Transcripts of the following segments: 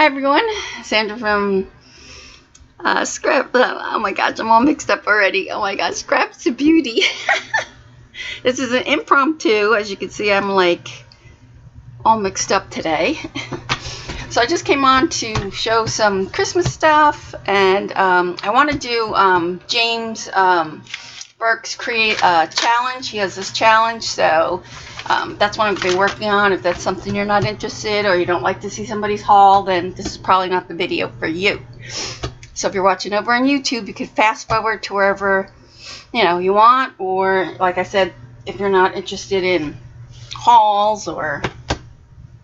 Hi everyone, Zandra from uh, Scrap. Oh my gosh, I'm all mixed up already. Oh my gosh, Scraps to Beauty. this is an impromptu. As you can see, I'm like all mixed up today. so I just came on to show some Christmas stuff, and um, I want to do um, James um, Burke's Creative challenge. He has this challenge, so um, that's what I'm going to be working on. If that's something you're not interested or you don't like to see somebody's haul, then this is probably not the video for you. So if you're watching over on YouTube, you can fast forward to wherever you know you want, or like I said, if you're not interested in hauls or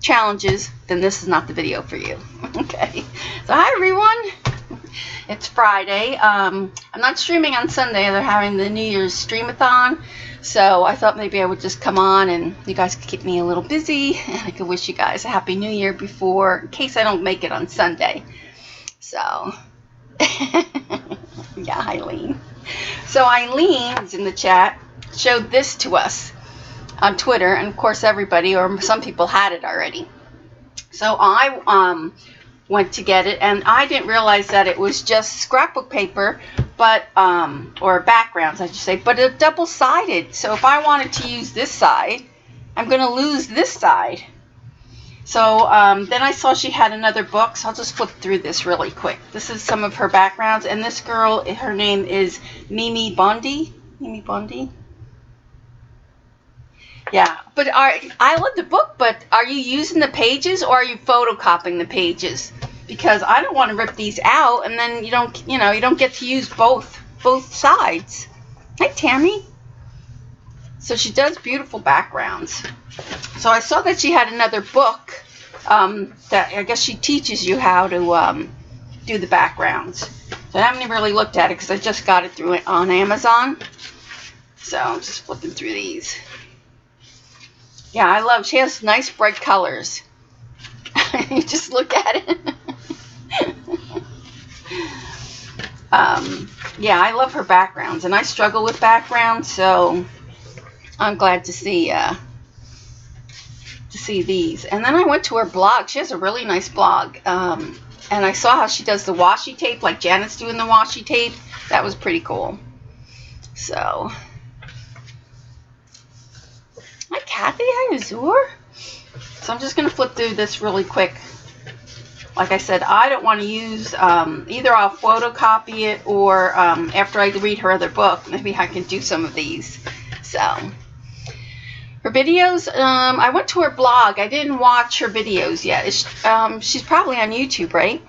challenges, then this is not the video for you. okay. So hi everyone. It's Friday. Um, I'm not streaming on Sunday. They're having the New Year's streamathon. So I thought maybe I would just come on and you guys could keep me a little busy and I could wish you guys a happy new year before, in case I don't make it on Sunday. So, yeah, Eileen. So Eileen is in the chat, showed this to us on Twitter, and of course everybody or some people had it already. So I um, went to get it, and I didn't realize that it was just scrapbook paper, but um, or backgrounds, I should say, but it's double sided. So if I wanted to use this side, I'm going to lose this side. So um, then I saw she had another book, so I'll just flip through this really quick. This is some of her backgrounds, and this girl, her name is Mimi Bondi. Mimi Bondi. Yeah, but are I love the book, but are you using the pages or are you photocopying the pages? Because I don't want to rip these out and then you don't, you know, you don't get to use both both sides. Hi, Tammy. So she does beautiful backgrounds. So I saw that she had another book um, that I guess she teaches you how to um, do the backgrounds. So I haven't really looked at it because I just got it through it on Amazon. So I'm just flipping through these. Yeah, I love. She has nice bright colors. you just look at it. um, yeah, I love her backgrounds, and I struggle with backgrounds, so I'm glad to see uh, to see these. And then I went to her blog. She has a really nice blog, um, and I saw how she does the washi tape, like Janet's doing the washi tape. That was pretty cool. So Kathy. Hi, Azur. So I'm just going to flip through this really quick. Like I said, I don't want to use, um, either I'll photocopy it or um, after I read her other book, maybe I can do some of these. So, her videos, um, I went to her blog. I didn't watch her videos yet. Um, she's probably on YouTube, right?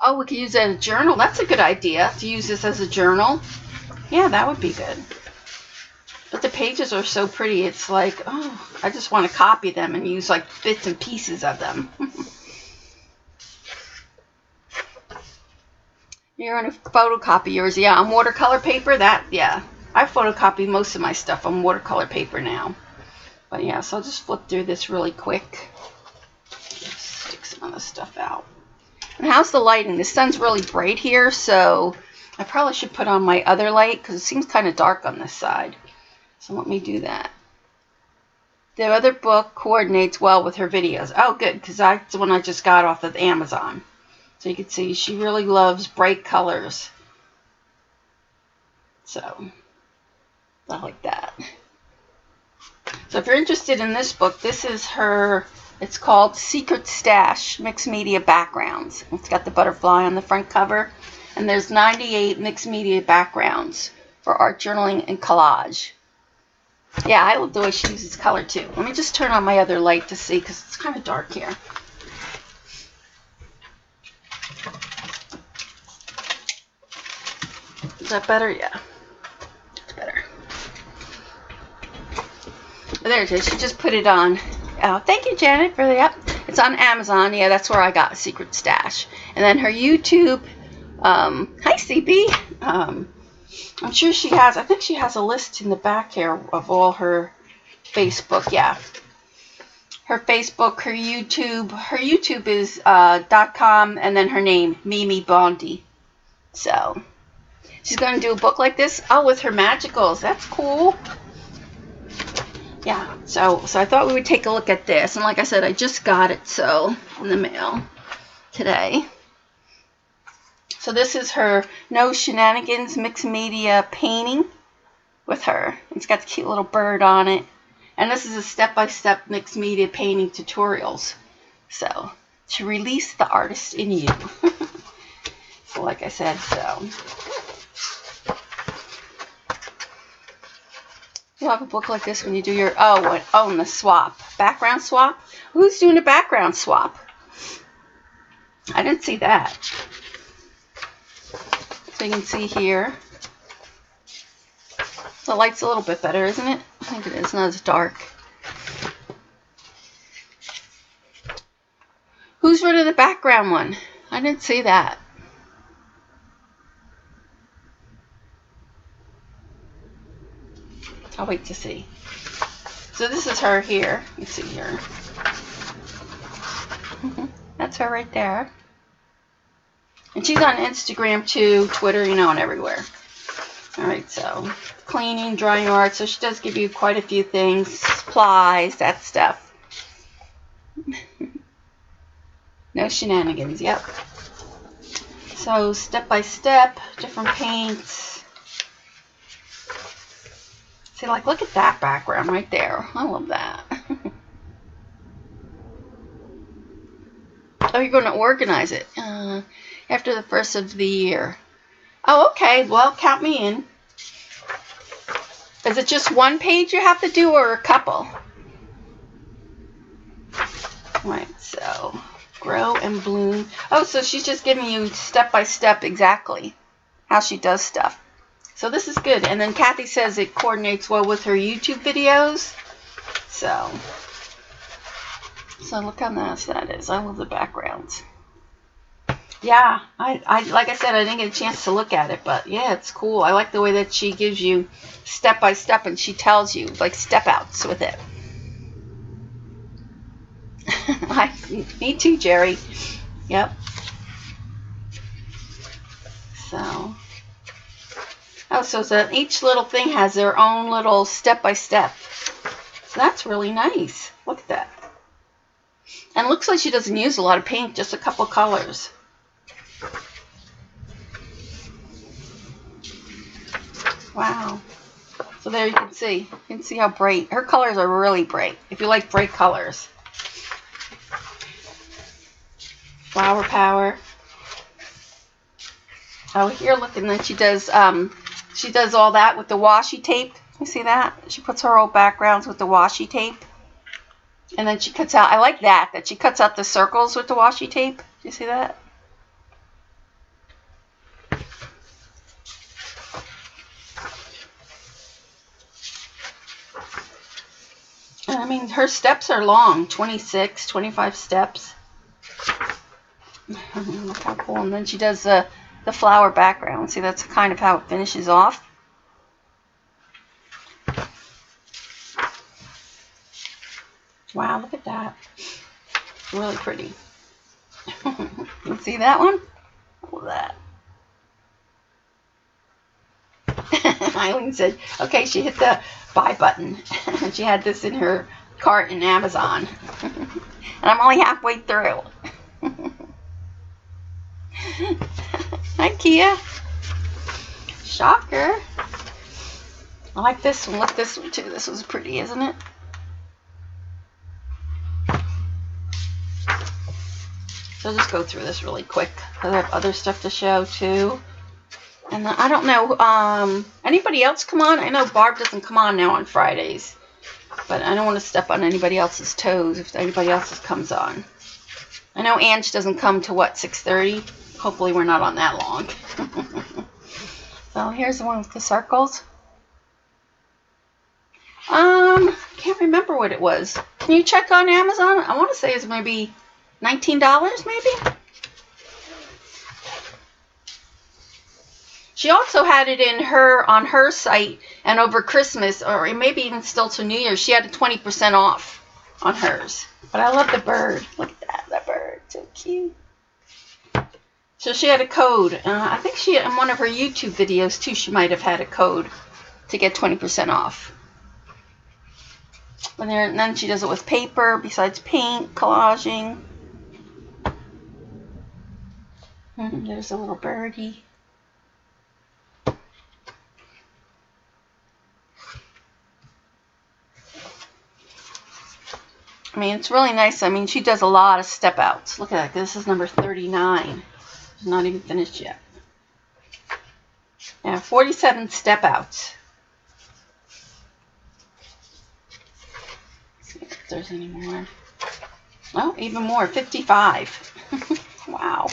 Oh, we could use it as a journal. That's a good idea to use this as a journal. Yeah, that would be good. But the pages are so pretty. It's like, oh, I just want to copy them and use like bits and pieces of them. You're going to photocopy yours. Yeah, on watercolor paper. That, yeah. I photocopy most of my stuff on watercolor paper now. But yeah, so I'll just flip through this really quick. Stick some of the stuff out. And how's the lighting? The sun's really bright here, so I probably should put on my other light because it seems kind of dark on this side. So let me do that. The other book coordinates well with her videos. Oh, good, because that's the one I just got off of Amazon. So you can see she really loves bright colors. So, I like that. So if you're interested in this book, this is her, it's called Secret Stash Mixed Media Backgrounds. It's got the butterfly on the front cover. And there's 98 mixed media backgrounds for art journaling and collage. Yeah, I love the way she uses color too. Let me just turn on my other light to see because it's kind of dark here. Is that better? Yeah. That's better. There it is. She just put it on. Oh, thank you, Janet, for the yep. It's on Amazon. Yeah, that's where I got Secret Stash. And then her YouTube. Um, hi, CB. Um, I'm sure she has, I think she has a list in the back here of all her Facebook, yeah. Her Facebook, her YouTube, her YouTube is uh, .com and then her name, Mimi Bondi. So, she's going to do a book like this. Oh, with her magicals. That's cool. yeah, so so I thought we would take a look at this, and like I said, I just got it so in the mail today. So this is her No Shenanigans mixed media painting with her. It's got the cute little bird on it. And this is a step-by-step -step mixed media painting tutorials. So, to release the artist in you. so like I said, so. You'll have a book like this when you do your, oh, what, oh, and the swap. Background swap? Who's doing a background swap? I didn't see that. So you can see here. The light's a little bit better, isn't it? I think it is, not as dark. Who's rid of the background one? I didn't see that. I'll wait to see. So this is her here. Let's see here. That's her right there. And she's on Instagram too, Twitter, you know, and everywhere. Alright, so cleaning, drying art. So she does give you quite a few things. Supplies, that stuff. no shenanigans, yep. So step by step, different paints. See, like, look at that background right there. I love that. oh, you're going to organize it uh, after the first of the year. Oh, okay. Well, count me in. Is it just one page you have to do or a couple? Right, so grow and bloom. Oh, so she's just giving you step by step exactly how she does stuff. So this is good. And then Kathy says it coordinates well with her YouTube videos. So, so look how nice that is. I love the backgrounds. Yeah, I, I like I said, I didn't get a chance to look at it, but yeah, it's cool. I like the way that she gives you step by step and she tells you like step outs with it. I, me too, Jerry. Yep. So, oh, so that each little thing has their own little step by step. So that's really nice. Look at that. And looks like she doesn't use a lot of paint, just a couple colors. Wow. So there you can see. You can see how bright. Her colors are really bright. If you like bright colors. Flower Power. Oh, here looking that she does um she does all that with the washi tape. You see that? She puts her old backgrounds with the washi tape. And then she cuts out I like that, that she cuts out the circles with the washi tape. You see that? I mean, her steps are long 26, 25 steps. Look how cool. And then she does the, the flower background. See, that's kind of how it finishes off. Wow, look at that. Really pretty. you see that one? Look at that. Eileen said, okay, she hit the buy button. she had this in her cart in Amazon. and I'm only halfway through. Hi, Kia. Shocker. I like this one. Look this one too. This was pretty, isn't it? So I'll just go through this really quick. I have other stuff to show too. And I don't know, um, anybody else come on? I know Barb doesn't come on now on Fridays. But I don't want to step on anybody else's toes if anybody else's comes on. I know Ange doesn't come to what, 6.30? Hopefully we're not on that long. so here's the one with the circles. Um, can't remember what it was. Can you check on Amazon? I want to say it's maybe $19 maybe? She also had it in her on her site and over Christmas or maybe even still to New Year's. She had a 20% off on hers. But I love the bird. Look at that, that bird, so cute. So she had a code. Uh, I think she in one of her YouTube videos too. She might have had a code to get 20% off. And then she does it with paper besides paint, collaging. Hmm, there's a little birdie. I mean, it's really nice. I mean, she does a lot of step outs. Look at that. This is number 39. It's not even finished yet. Yeah, 47 step outs. see if there's any more. Oh, even more. 55. wow.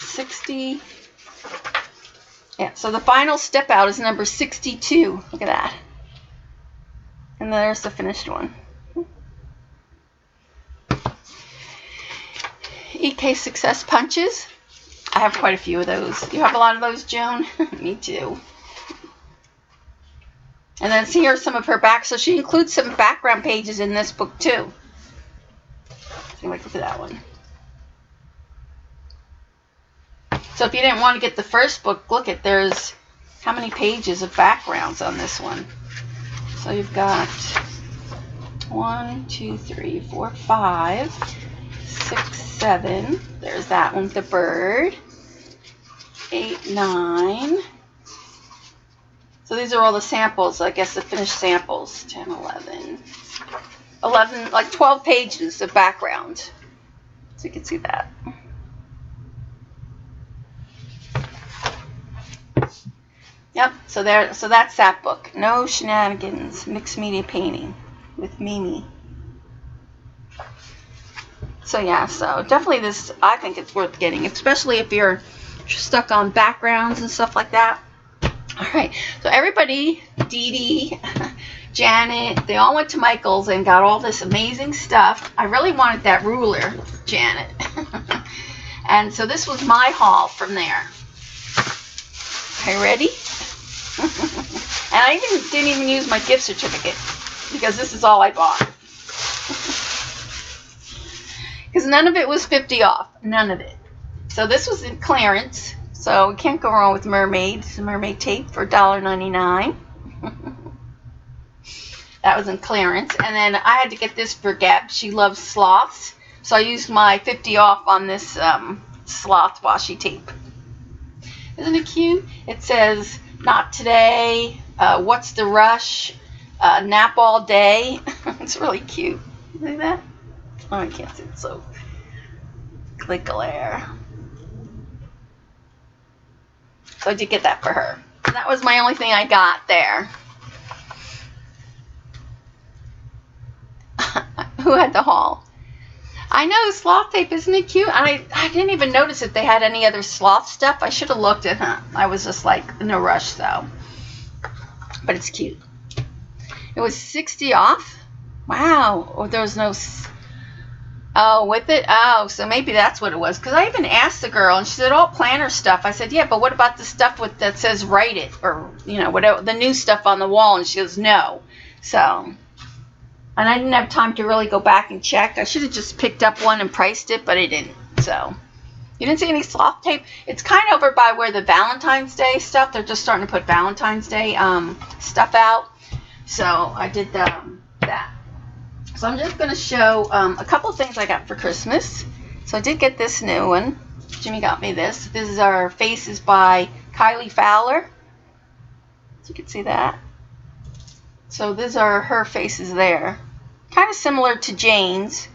60. Yeah, so the final step out is number 62. Look at that. And there's the finished one. EK Success Punches. I have quite a few of those. You have a lot of those, Joan? Me too. And then see here some of her back. So she includes some background pages in this book too. So like look at that one. So if you didn't want to get the first book, look at there's how many pages of backgrounds on this one. So you've got one, two, three, four, five, six, seven. There's that one, the bird. Eight, nine. So these are all the samples, I guess the finished samples. 10, 11. 11, like 12 pages of background. So you can see that. Yep, so there so that's that book. No shenanigans, mixed media painting with Mimi. So yeah, so definitely this I think it's worth getting, especially if you're stuck on backgrounds and stuff like that. All right, so everybody, Dee Dee, Janet, they all went to Michael's and got all this amazing stuff. I really wanted that ruler, Janet. and so this was my haul from there. You ready? And I even didn't even use my gift certificate because this is all I bought. Because none of it was 50 off. None of it. So this was in clearance. So we can't go wrong with mermaid. mermaid tape for $1.99. that was in clearance. And then I had to get this for Gab. She loves sloths. So I used my 50 off on this um, sloth washi tape. Isn't it cute? It says not today, uh, what's the rush, uh, nap all day. it's really cute. See that? Oh, I can't see it, so click glare. So I did get that for her. That was my only thing I got there. Who had the haul? I know sloth tape, isn't it cute? I I didn't even notice if they had any other sloth stuff. I should have looked at it. I was just like in a rush though. But it's cute. It was 60 off. Wow. Oh, there was no. Oh, with it? Oh, so maybe that's what it was. Because I even asked the girl, and she said, "Oh, planner stuff." I said, "Yeah, but what about the stuff with that says write it or you know whatever the new stuff on the wall?" And she goes, "No." So and I didn't have time to really go back and check. I should have just picked up one and priced it, but I didn't. So you didn't see any sloth tape. It's kind of over by where the Valentine's Day stuff. They're just starting to put Valentine's Day um, stuff out. So I did um, that. So I'm just going to show um, a couple things I got for Christmas. So I did get this new one. Jimmy got me this. This is our Faces by Kylie Fowler. So you can see that. So these are her faces there. Kind of similar to Jane's.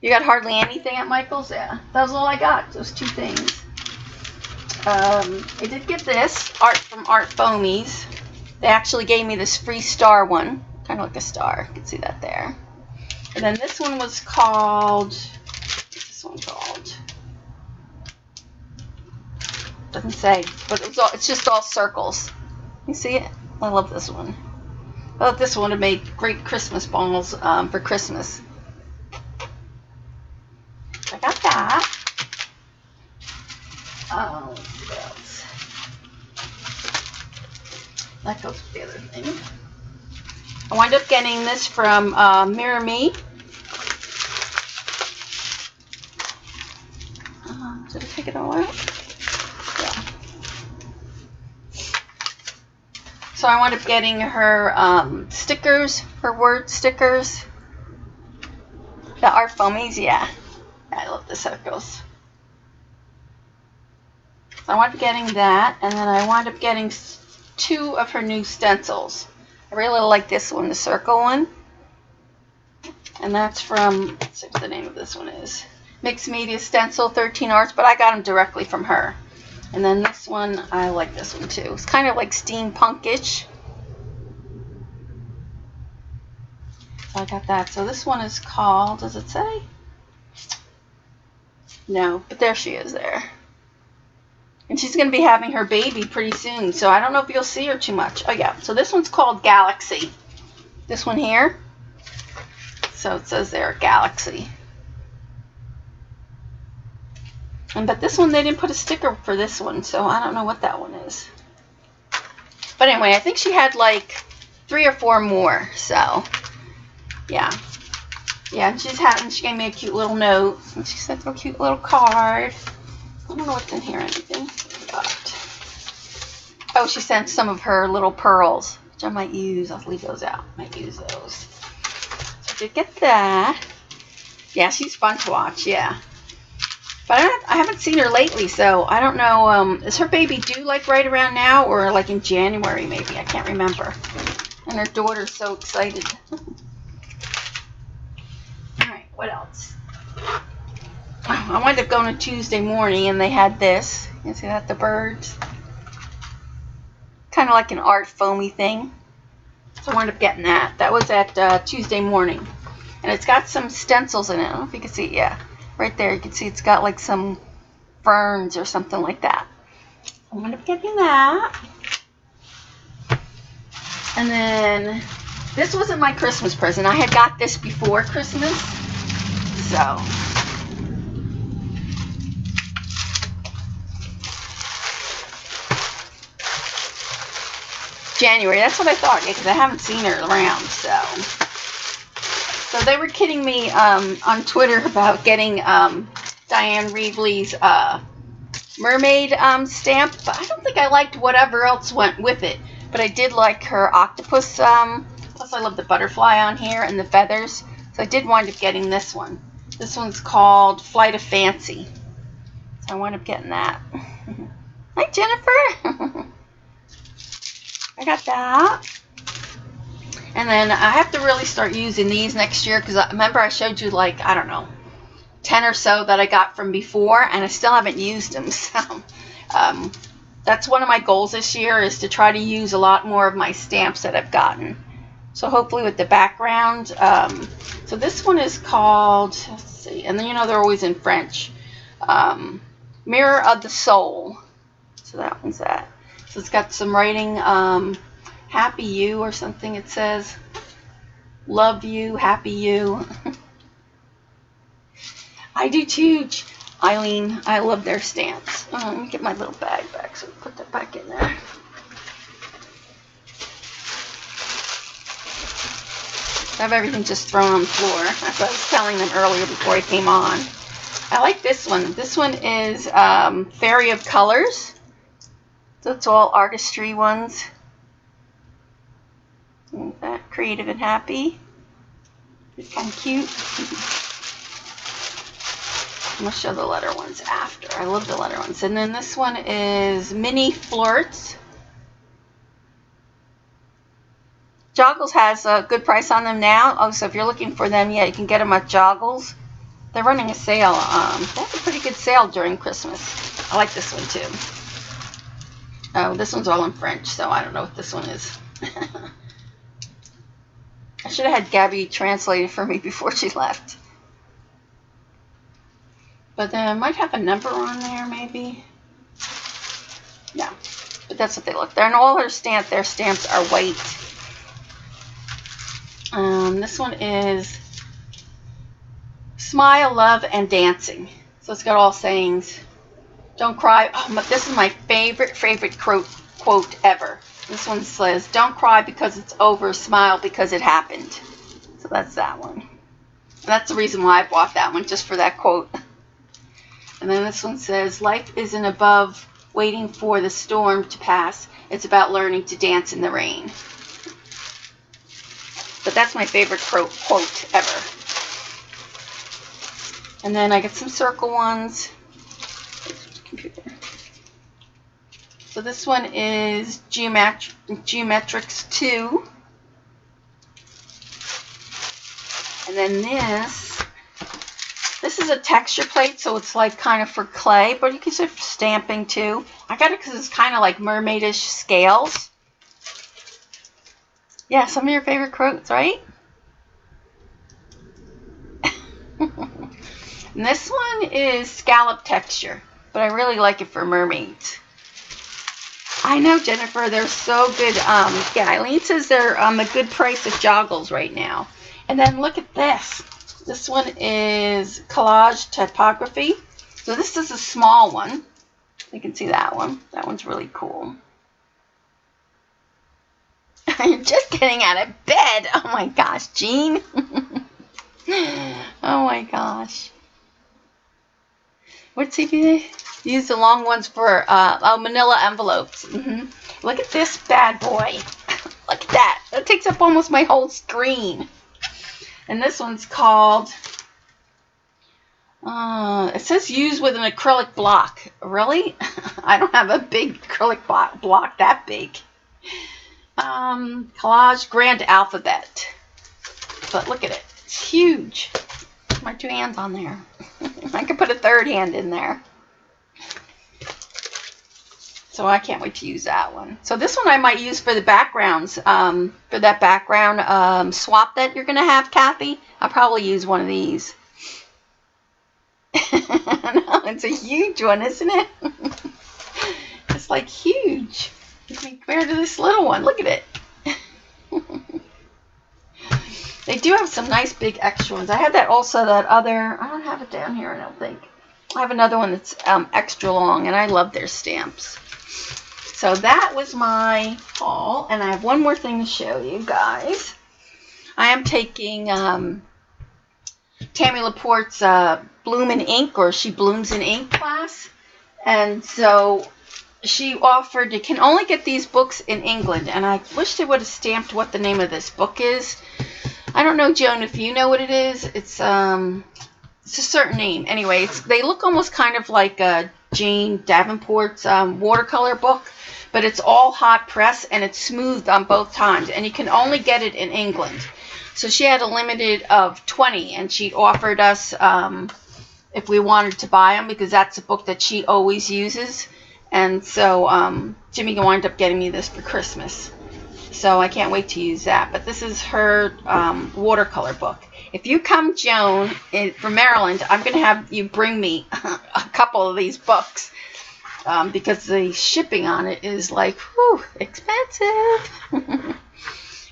You got hardly anything at Michael's? Yeah, that was all I got. Those two things. Um, I did get this art from Art Foamies. They actually gave me this free star one, kind of like a star. You can see that there. And then this one was called. What's this one called? Doesn't say, but it's all. It's just all circles. You see it? I love this one. I thought this one would make great Christmas balls um, for Christmas. I got that. Oh, what else? That goes with the other thing. I wind up getting this from uh, Mirror Me. Uh, did I take it all out? So I wound up getting her um, stickers, her word stickers. The art foamies, yeah. I love the circles. So I wound up getting that, and then I wound up getting two of her new stencils. I really like this one, the circle one. And that's from, let's see what the name of this one is. Mixed Media Stencil 13 Arts, but I got them directly from her. And then this one, I like this one too. It's kind of like steampunkish. So I got that. So this one is called, does it say? No, but there she is there. And she's going to be having her baby pretty soon, so I don't know if you'll see her too much. Oh, yeah. So this one's called Galaxy. This one here. So it says there, Galaxy. And but this one, they didn't put a sticker for this one, so I don't know what that one is. But anyway, I think she had like three or four more, so yeah. Yeah, and she's having, she gave me a cute little note, and she sent a oh, cute little card. I don't know what's in here anything. But, oh, she sent some of her little pearls, which I might use. I'll leave those out. Might use those. So I did get that. Yeah, she's fun to watch, yeah. But I, I haven't seen her lately, so I don't know. Um, is her baby due like right around now or like in January maybe? I can't remember. And her daughter's so excited. Alright, what else? I wound up going to Tuesday morning and they had this. You see that? The birds. Kind of like an art foamy thing. So I wound up getting that. That was at uh, Tuesday morning. And it's got some stencils in it. I don't know if you can see. Yeah. Right there. You can see it's got like some ferns or something like that. I wound up getting that. And then this wasn't my Christmas present. I had got this before Christmas. So January. That's what I thought, because I haven't seen her around. So, so they were kidding me um, on Twitter about getting um, Dyan Reaveley's uh, mermaid um, stamp, but I don't think I liked whatever else went with it. But I did like her octopus. Um, plus, I love the butterfly on here and the feathers. So I did wind up getting this one. This one's called Flight of Fancy. So I wound up getting that. Hi, Jennifer. I got that. And then I have to really start using these next year because remember I showed you like, I don't know, 10 or so that I got from before and I still haven't used them. So um, that's one of my goals this year is to try to use a lot more of my stamps that I've gotten. So hopefully with the background. Um, so this one is called, let's see, and then you know they're always in French. Um, Mirror of the Soul. So that one's that. So it's got some writing, um, happy you or something it says. Love you, happy you. I do too, Eileen. I love their stamps. Oh, let me get my little bag back so put that back in there. I have everything just thrown on the floor. That's what I was telling them earlier before I came on. I like this one. This one is um, Fairy of Colors. It's all artistry ones. Isn't that creative and happy? It's kind of cute. I'm to show the letter ones after. I love the letter ones. And then this one is Mini Flirts. Joggles has a good price on them now. Oh, so if you're looking for them, yeah, you can get them at Joggles. They're running a sale. Um, have a pretty good sale during Christmas. I like this one too. Oh, this one's all in French, so I don't know what this one is. I should have had Gabby translate it for me before she left. But then I might have a number on there, maybe. Yeah, but that's what they look. They're and all her stamp. Their stamps are white. Um, this one is Smile, Love, and Dancing. So it's got all sayings don't cry. Oh, this is my favorite, favorite quote, quote ever. This one says, Don't cry because it's over, smile because it happened. So that's that one. And that's the reason why I bought that one, just for that quote. And then this one says, Life isn't above waiting for the storm to pass. It's about learning to dance in the rain. But that's my favorite quote ever. And then I get some circle ones. So this one is Geomet Geometrics 2. And then this, this is a texture plate, so it's like kind of for clay, but you can use it for stamping too. I got it because it's kind of like mermaidish scales. Yeah, some of your favorite quotes, right? and this one is scallop texture, but I really like it for mermaids. I know, Jennifer, they're so good. Um, yeah, Eileen says they're on the good price of joggles right now. And then look at this. This one is collage typography. So this is a small one. You can see that one. That one's really cool. You're just getting out of bed. Oh my gosh, Jean. oh my gosh. What's he do? Use the long ones for uh, oh, manila envelopes. Mm -hmm. Look at this bad boy. Look at that. That takes up almost my whole screen. And this one's called, uh, it says use with an acrylic block. Really? I don't have a big acrylic block, block that big. Um, collage Grand Alphabet. But look at it. It's huge. My two hands on there. I could put a third hand in there. So I can't wait to use that one. So this one I might use for the backgrounds, um, for that background um, swap that you're going to have, Kathy. I'll probably use one of these. it's a huge one, isn't it? it's like huge compared to this little one. Look at it. They do have some nice big extra ones. I had that also, that other, I don't have it down here, I don't think. I have another one that's um, extra long, and I love their stamps. So that was my haul, and I have one more thing to show you guys. I am taking um, Tammy Laporte's uh, Bloom in Ink, or She Blooms in Ink class. And so she offered, you can only get these books in England, and I wish they would have stamped what the name of this book is. I don't know, Joan, if you know what it is. It's um, it's a certain name. Anyway, it's, they look almost kind of like a Jane Davenport's um, watercolor book, but it's all hot press and it's smoothed on both times, and you can only get it in England. So she had a limited of 20, and she offered us um, if we wanted to buy them because that's a book that she always uses. And so um, Jimmy wound up getting me this for Christmas. So I can't wait to use that. But this is her um, watercolor book. If you come, Joan, in, from Maryland, I'm going to have you bring me a couple of these books um, because the shipping on it is like, whew, expensive.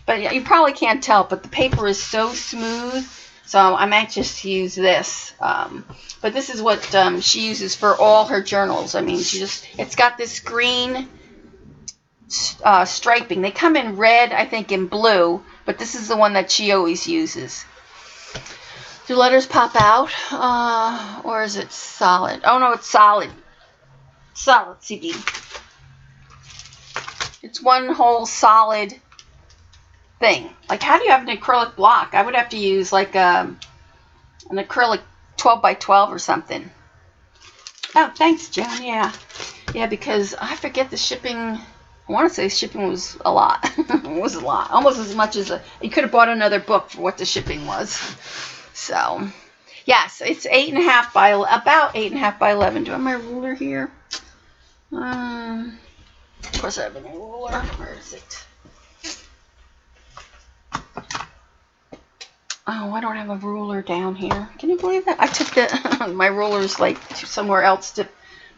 but yeah, you probably can't tell, but the paper is so smooth. So I'm anxious to use this. Um, but this is what um, she uses for all her journals. I mean, she just, it's got this green uh, striping. They come in red, I think, in blue, but this is the one that she always uses. Do letters pop out? Uh, or is it solid? Oh, no, it's solid. Solid CD. It's one whole solid thing. Like, how do you have an acrylic block? I would have to use, like, a, um, an acrylic 12 by 12 or something. Oh, thanks, Joan. Yeah. Yeah, because I forget the shipping. I want to say shipping was a lot. it was a lot. Almost as much as a. You could have bought another book for what the shipping was. So, yes, it's 8.5 by. About 8.5 by 11. Do I have my ruler here? Um, of course, I have a ruler. Where is it? Oh, I don't have a ruler down here. Can you believe that? I took the my rulers like somewhere else to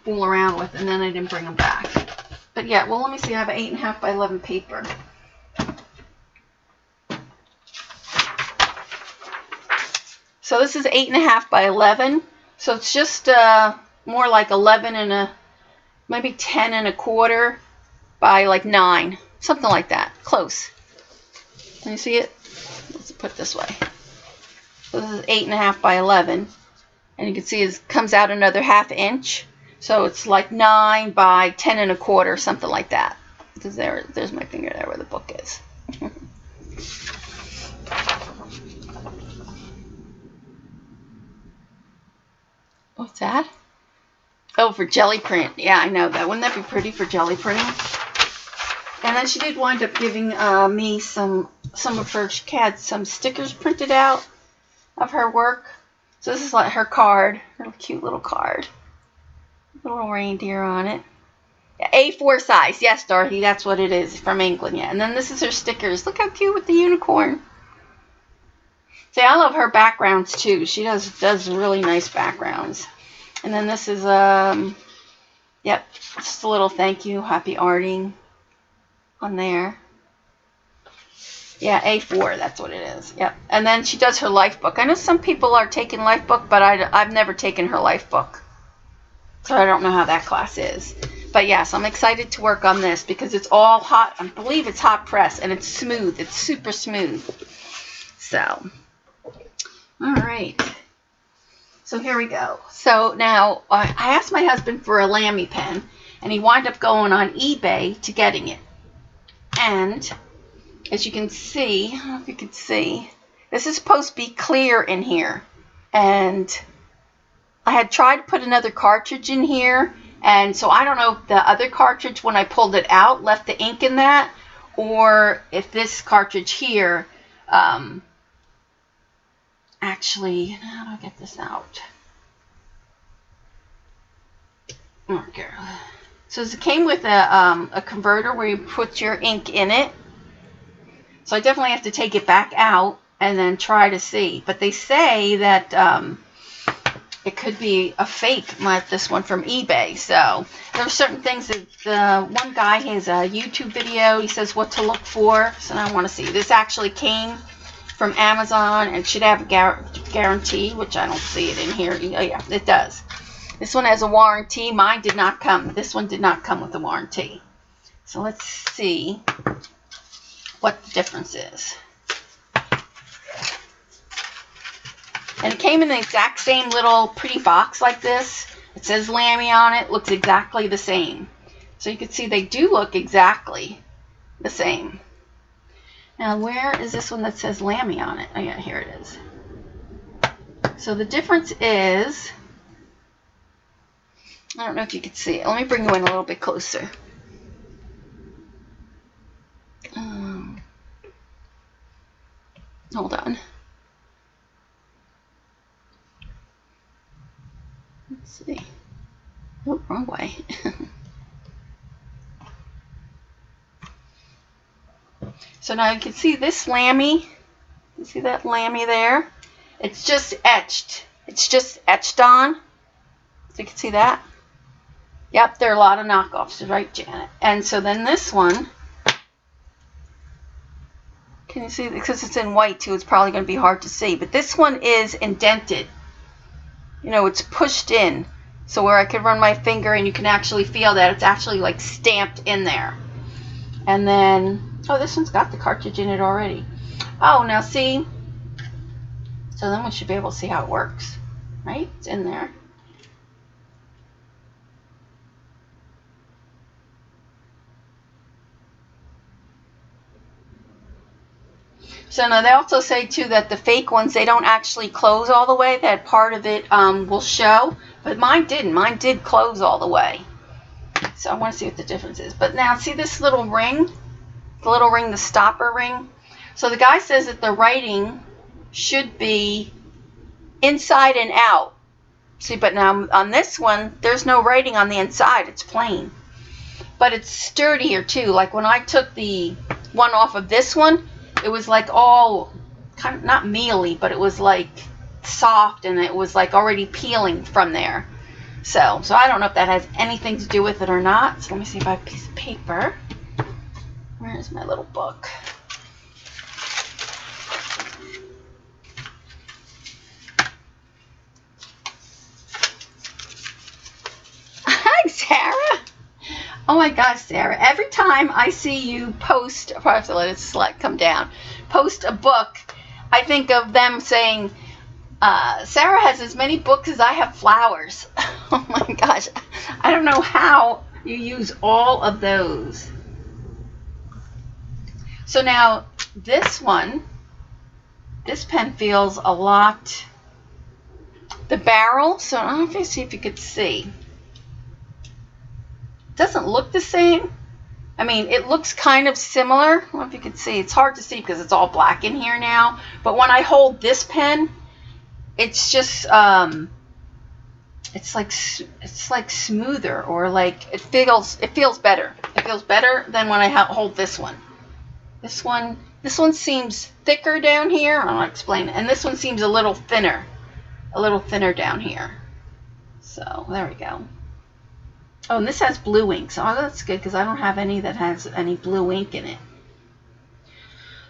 fool around with, and then I didn't bring them back. But yeah, well, let me see. I have an 8.5 by 11 paper. So this is 8.5 by 11. So it's just uh, more like 11 and a, maybe 10 and a quarter by like 9. Something like that. Close. Can you see it? Let's put this way. So this is 8.5 by 11. And you can see it comes out another half inch. So it's like 9 by 10 and a quarter, something like that. There, there's my finger there where the book is. What's that? Oh, for jelly print. Yeah, I know that. Wouldn't that be pretty for jelly printing? And then she did wind up giving uh, me some some of her. She had some stickers printed out of her work. So this is like her card, her cute little card, little reindeer on it. A4 size. Yes, Dorothy, that's what it is from England. Yeah. And then this is her stickers. Look how cute with the unicorn. See, I love her backgrounds too. She does does really nice backgrounds. And then this is um yep, just a little thank you, happy arting on there. Yeah, A4, that's what it is. Yep. And then she does her life book. I know some people are taking life book, but I, I've never taken her life book. So I don't know how that class is. But yes, I'm excited to work on this because it's all hot. I believe it's hot press and it's smooth. It's super smooth. So, all right. So here we go. So now I asked my husband for a Lamy pen and he wound up going on eBay to getting it. And as you can see, if you can see, this is supposed to be clear in here. And I had tried to put another cartridge in here and so I don't know if the other cartridge, when I pulled it out, left the ink in that, or if this cartridge here, um, actually, how do I get this out? Okay. So it came with a, um, a converter where you put your ink in it. So I definitely have to take it back out and then try to see. But they say that um, it could be a fake like this one from eBay. So there are certain things that the one guy has a YouTube video. He says what to look for. So I want to see. This actually came from Amazon and should have a guarantee, which I don't see it in here. Oh yeah, it does. This one has a warranty. Mine did not come. This one did not come with a warranty. So let's see what the difference is. And it came in the exact same little pretty box like this. It says Lamy on it. Looks exactly the same. So you can see they do look exactly the same. Now where is this one that says Lamy on it? Oh yeah, here it is. So the difference is, I don't know if you can see it. Let me bring you in a little bit closer. Um, hold on. Let's see. Oh, wrong way. so now you can see this Lamy. You see that Lamy there? It's just etched. It's just etched on. So you can see that. Yep, there are a lot of knockoffs, right, Janet? And so then this one, can you see? Because it's in white too, it's probably going to be hard to see. But this one is indented you know, it's pushed in. So where I could run my finger and you can actually feel that it's actually like stamped in there. And then, oh, this one's got the cartridge in it already. Oh, now see, so then we should be able to see how it works, right? It's in there. So now they also say too that the fake ones they don't actually close all the way. That part of it um, will show, but mine didn't. Mine did close all the way. So I want to see what the difference is. But now see this little ring, the little ring, the stopper ring. So the guy says that the writing should be inside and out. See, but now on this one, there's no writing on the inside. It's plain. But it's sturdier too. Like when I took the one off of this one, it was like all kind of not mealy, but it was like soft and it was like already peeling from there. So, so I don't know if that has anything to do with it or not. So let me see if I have a piece of paper. Where is my little book? Sarah. Oh my gosh, Sarah. Every time I see you post, I have to let it select come down, post a book, I think of them saying, Uh, Sarah has as many books as I have flowers. oh my gosh. I don't know how you use all of those. So now this one, this pen feels a lot, the barrel, so I don't know if you see if you could see. Doesn't look the same. I mean, it looks kind of similar. I don't know if you can see. It's hard to see because it's all black in here now. But when I hold this pen, it's just, um, it's like it's like smoother or like it feels it feels better. It feels better than when I hold this one. This one, this one seems thicker down here. I'll explain. And this one seems a little thinner, a little thinner down here. So there we go. Oh, and this has blue ink. So oh, that's good because I don't have any that has any blue ink in it.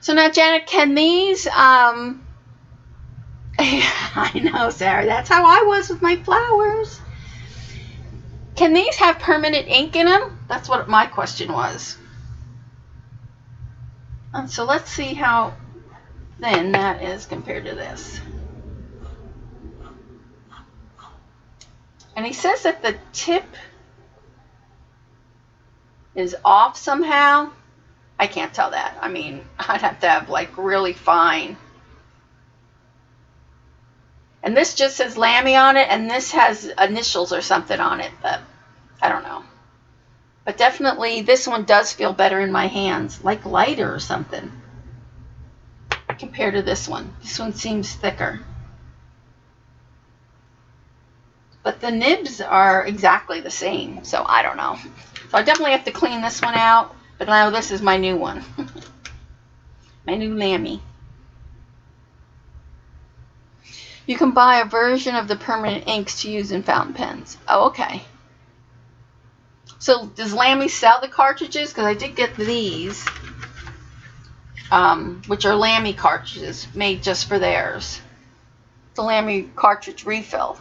So now, Janet, can these, um, I know, Sarah, that's how I was with my flowers. Can these have permanent ink in them? That's what my question was. And so let's see how thin that is compared to this. And he says that the tip is off somehow. I can't tell that. I mean, I'd have to have like really fine. And this just says Lamy on it, and this has initials or something on it, but I don't know. But definitely this one does feel better in my hands, like lighter or something compared to this one. This one seems thicker. But the nibs are exactly the same, so I don't know. So I definitely have to clean this one out, but now this is my new one. my new Lamy. You can buy a version of the permanent inks to use in fountain pens. Oh, okay. So does Lamy sell the cartridges? Because I did get these, um, which are Lamy cartridges made just for theirs. The Lamy cartridge refill.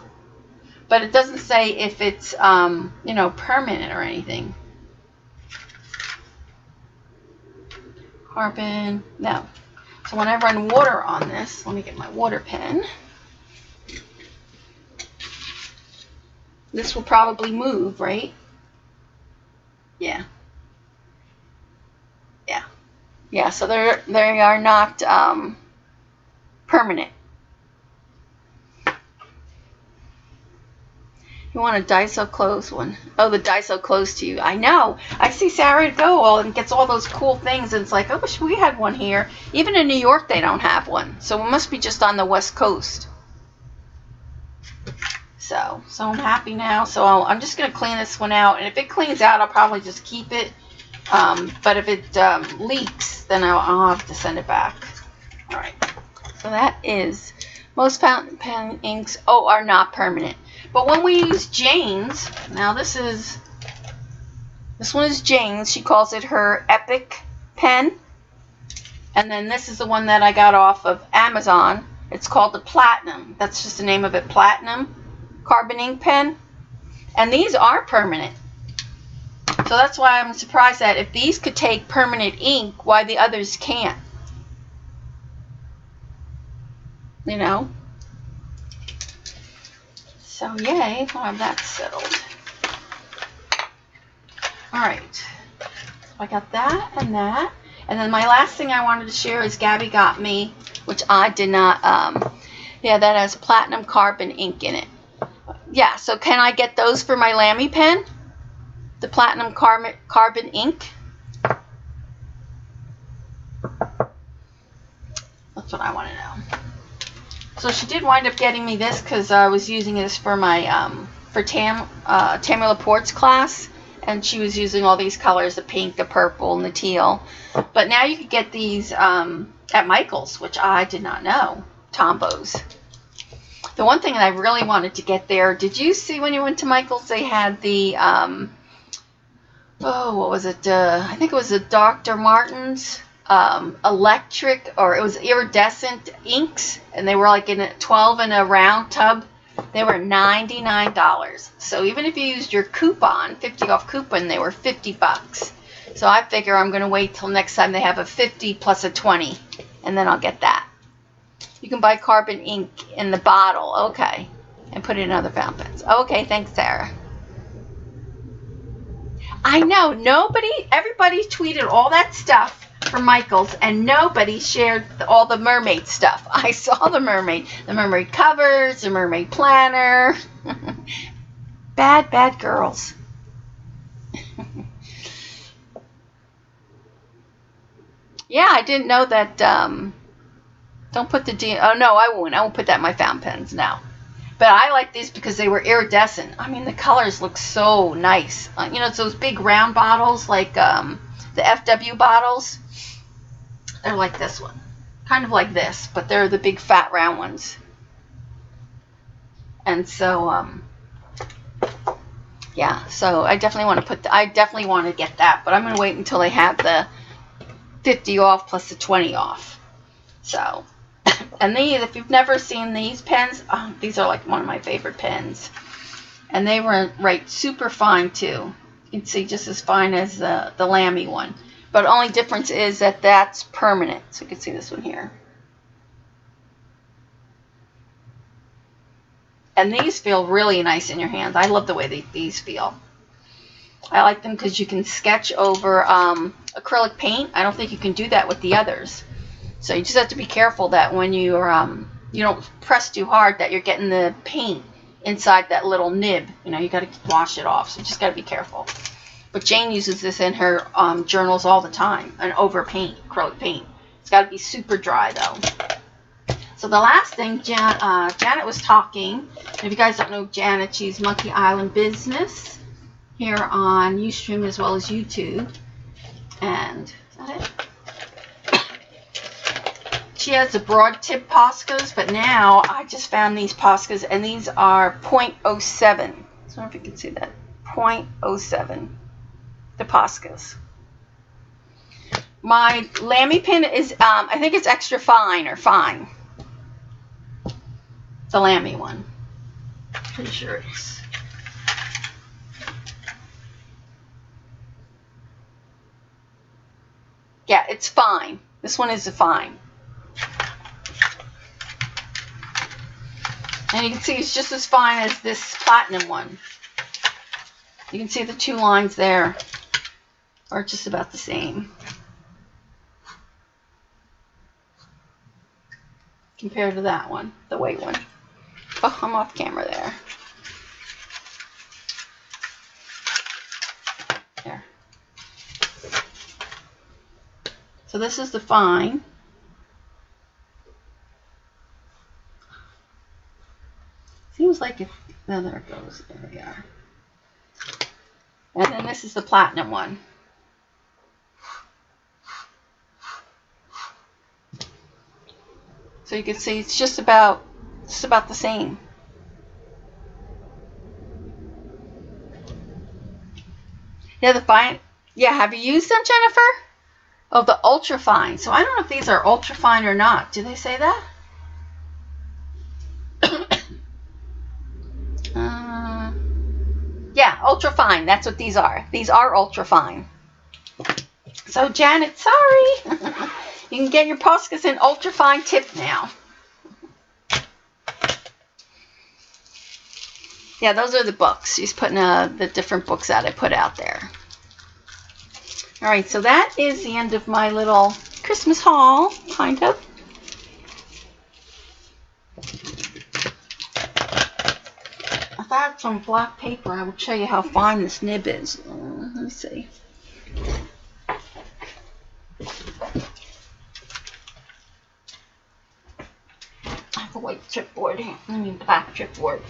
But it doesn't say if it's, um, you know, permanent or anything. Carbon, no. So when I run water on this, let me get my water pen. This will probably move, right? Yeah. Yeah. Yeah, so they're they are not um, permanent. You want a Daiso closed one. Oh, the Daiso close to you. I know. I see Sarah go all and gets all those cool things, and it's like, I wish we had one here. Even in New York, they don't have one. So it must be just on the West Coast. So, so I'm happy now. So i am just going to clean this one out. And if it cleans out, I'll probably just keep it. Um, but if it um, leaks, then I'll, I'll have to send it back. All right. So that is, most fountain pen inks, oh, are not permanent. But when we use Jane's, now this is, this one is Jane's. She calls it her Epic pen. And then this is the one that I got off of Amazon. It's called the Platinum. That's just the name of it, Platinum carbon ink pen. And these are permanent. So that's why I'm surprised that if these could take permanent ink, why the others can't. You know? So yay, we'll have that settled. Alright. So I got that and that. And then my last thing I wanted to share is Gabby got me, which I did not, um, yeah, that has platinum carbon ink in it yeah, so can I get those for my Lamy pen? The platinum carbon, carbon ink? That's what I want to know. So she did wind up getting me this because I was using this for my, um, for Tam, uh, Tammy Laporte's class. And she was using all these colors, the pink, the purple, and the teal. But now you could get these um, at Michael's, which I did not know. Tombows. The one thing that I really wanted to get there, did you see when you went to Michael's, they had the, um, oh, what was it? Uh, I think it was the Dr. Martin's um, electric, or it was iridescent inks, and they were like in a 12 in a round tub. They were $99. So even if you used your coupon, 50 off coupon, they were 50 bucks. So I figure I'm going to wait till next time they have a 50 plus a 20, and then I'll get that. You can buy carbon ink in the bottle. Okay. And put it in other fountain pens. Okay, thanks, Sarah. I know. Nobody, everybody tweeted all that stuff from Michaels, and nobody shared all the mermaid stuff. I saw the mermaid, the mermaid covers, the mermaid planner. bad, bad girls. yeah, I didn't know that. Um, don't put the D. Oh no, I won't. I won't put that in my fountain pens now. But I like these because they were iridescent. I mean, the colors look so nice. Uh, you know, it's those big round bottles like um, the FW bottles. They're like this one. Kind of like this, but they're the big fat round ones. And so, um, yeah, so I definitely want to put, the, I definitely want to get that, but I'm going to wait until they have the 50 off plus the 20 off. So, and these, if you've never seen these pens, oh, these are like one of my favorite pens. And they were right super fine too. You can see just as fine as the, the Lamy one. But only difference is that that's permanent. So you can see this one here. And these feel really nice in your hands. I love the way they, these feel. I like them because you can sketch over um, acrylic paint. I don't think you can do that with the others. So you just have to be careful that when you're um, you don't press too hard that you're getting the paint inside that little nib. You know, you got to wash it off. So you just got to be careful. But Jane uses this in her um, journals all the time, an over paint, acrylic paint. It's got to be super dry though. So the last thing, Jan, uh, Janet was talking. If you guys don't know Janet, she's Monkey Island Business here on Ustream as well as YouTube. And is that it? She has the broad tip Poscas, but now I just found these Poscas, and these are 0.07. I don't know if you can see that. 0.07 the Poscas. My Lamy pin is, um, I think it's extra fine or fine. The Lamy one. Pretty sure it's. Yeah, it's fine. This one is a fine. And you can see it's just as fine as this platinum one. You can see the two lines there are just about the same. Compared to that one, the white one. Oh, I'm off camera there. There. So this is the fine. Seems like if, there it goes, there we are. And then this is the platinum one. So you can see it's just about just about the same. Yeah, the fine. Yeah, have you used them, Jennifer? Oh, the ultra fine. So I don't know if these are ultra fine or not. Do they say that? uh, yeah, ultra fine. That's what these are. These are ultra fine. So Janet, sorry. You can get your Poscas in ultra-fine tip now. Yeah, those are the books. She's putting uh, the different books that I put out there. All right, so that is the end of my little Christmas haul, kind of. Had some black paper, I will show you how fine this nib is. Uh, let me see. I have a white chipboard here. I mean black chipboard.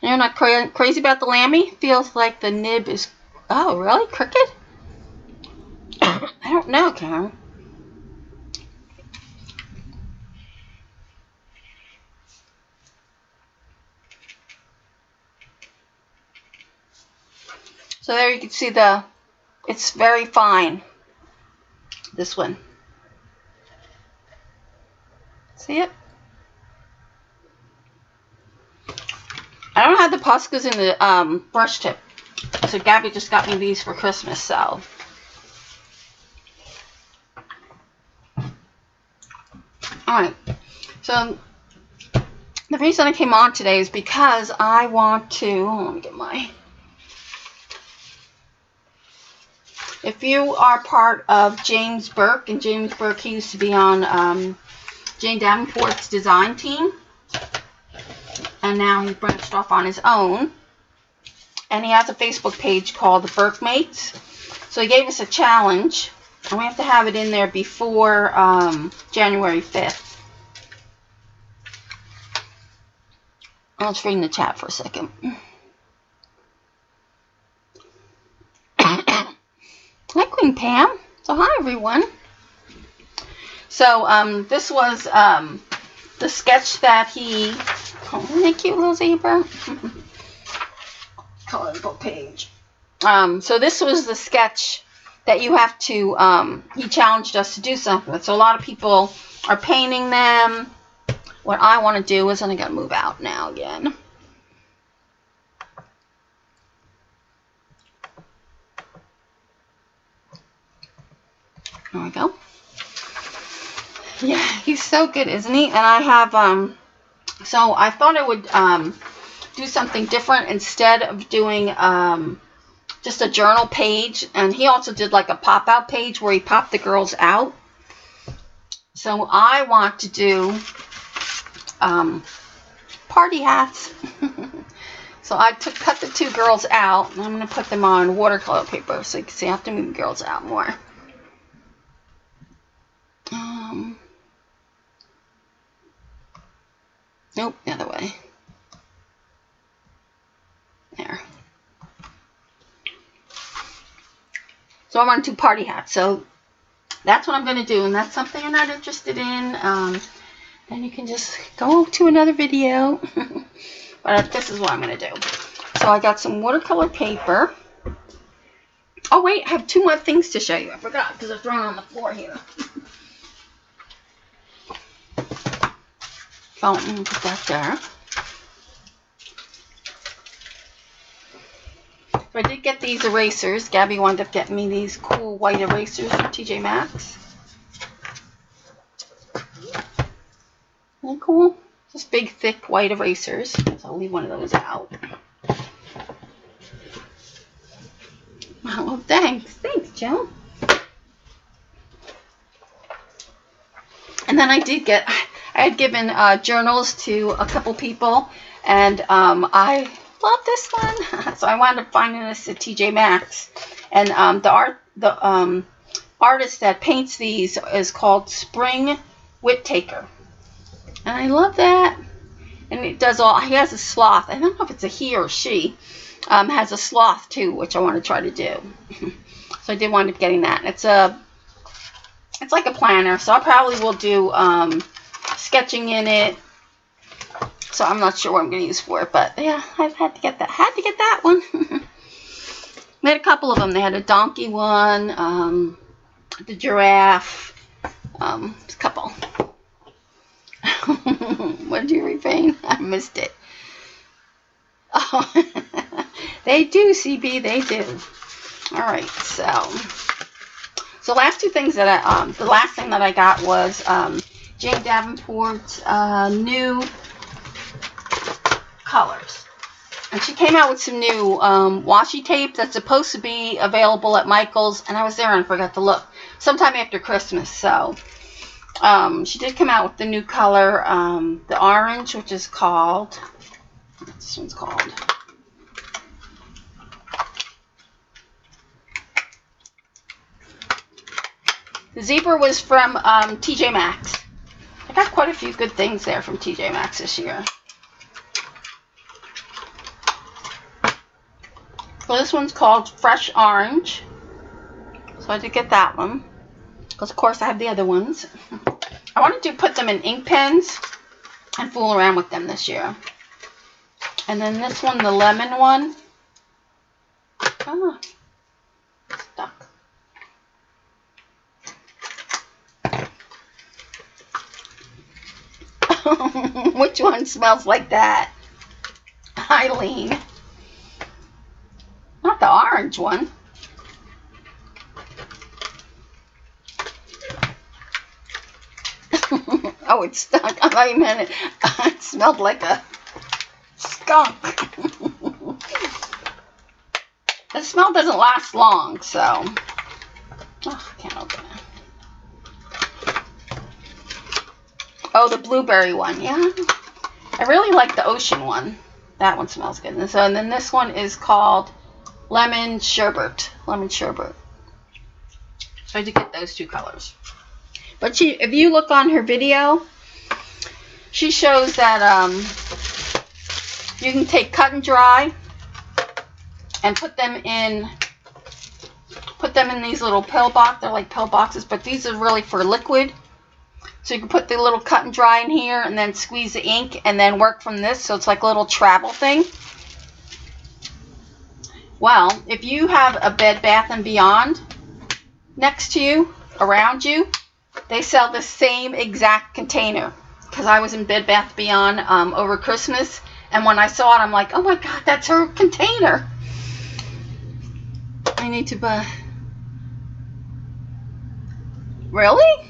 You're not cra crazy about the Lamy? Feels like the nib is... Oh, really? Crooked? I don't know, Karen. So there you can see the it's very fine. This one. See it? I don't have the Poscas in the um, brush tip. So Gabby just got me these for Christmas, so. Alright, so the reason I came on today is because I want to, let me get my, if you are part of James Burke, and James Burke, he used to be on um, Jane Davenport's design team, and now he branched off on his own, and he has a Facebook page called the Burke Mates, so he gave us a challenge, and we have to have it in there before um, January 5th. I'll just read in the chat for a second. hi, Queen Pam. So, hi, everyone. So, um, this was um, the sketch that he. Oh, isn't cute little zebra? Coloring book page. Um, so, this was the sketch that you have to. Um, he challenged us to do something with. So, a lot of people are painting them what I want to do is, and I got to move out now again. There we go. Yeah, he's so good, isn't he? And I have, um, so I thought I would, um, do something different instead of doing, um, just a journal page. And he also did like a pop out page where he popped the girls out. So I want to do um, party hats. so I took cut the two girls out. I'm going to put them on watercolor paper so you can see I have to move the girls out more. Um, nope, the other way. There. So I want to do party hats. So that's what I'm going to do, and that's something I'm not interested in. Um, you can just go to another video. but this is what I'm going to do. So I got some watercolor paper. Oh, wait, I have two more things to show you. I forgot because they're thrown on the floor here. Fountain, put that there. So I did get these erasers. Gabby wound up getting me these cool white erasers from TJ Maxx. Isn't cool? Just big, thick white erasers. So I'll leave one of those out. Oh, thanks. Thanks, Joe. And then I did get, I had given uh, journals to a couple people, and um, I love this one. so I wound up finding this at TJ Maxx. And um, the art, the um, artist that paints these is called Spring Whittaker. And I love that. And it does all, he has a sloth. I don't know if it's a he or she. Um, has a sloth too, which I want to try to do. so I did wind up getting that. It's a, it's like a planner. So I probably will do um, sketching in it. So I'm not sure what I'm going to use for it. But yeah, I've had to get that. Had to get that one. they had a couple of them. They had a donkey one, um, the giraffe, um, a couple. what did you repaint? I missed it. Oh, they do, CB, they do. All right, so so last two things that I um the last thing that I got was um Jane Davenport's uh, new colors. And she came out with some new um, washi tape that's supposed to be available at Michael's, and I was there and forgot to look sometime after Christmas. So um, she did come out with the new color, um, the orange, which is called, this one's called? The zebra was from um, TJ Maxx. I got quite a few good things there from TJ Maxx this year. So this one's called Fresh Orange. So I did get that one. Because, of course, I have the other ones. I wanted to put them in ink pens and fool around with them this year. And then this one, the lemon one. Ah, Which one smells like that? Eileen. Not the orange one. oh, it stunk. I thought you meant it. it smelled like a skunk. the smell doesn't last long, so. Oh, I can't open it. Oh, the blueberry one, yeah. I really like the ocean one. That one smells good. And so, and then this one is called lemon sherbet. Lemon sherbet. So I did get those two colors. But she, if you look on her video, she shows that um, you can take cut and dry and put them in put them in these little pill box. They're like pill boxes, but these are really for liquid. So you can put the little cut and dry in here and then squeeze the ink and then work from this. So it's like a little travel thing. Well, if you have a Bed Bath & Beyond next to you, around you, they sell the same exact container. Because I was in Bed Bath Beyond um, over Christmas, and when I saw it, I'm like, oh my god, that's her container. I need to buy. Really?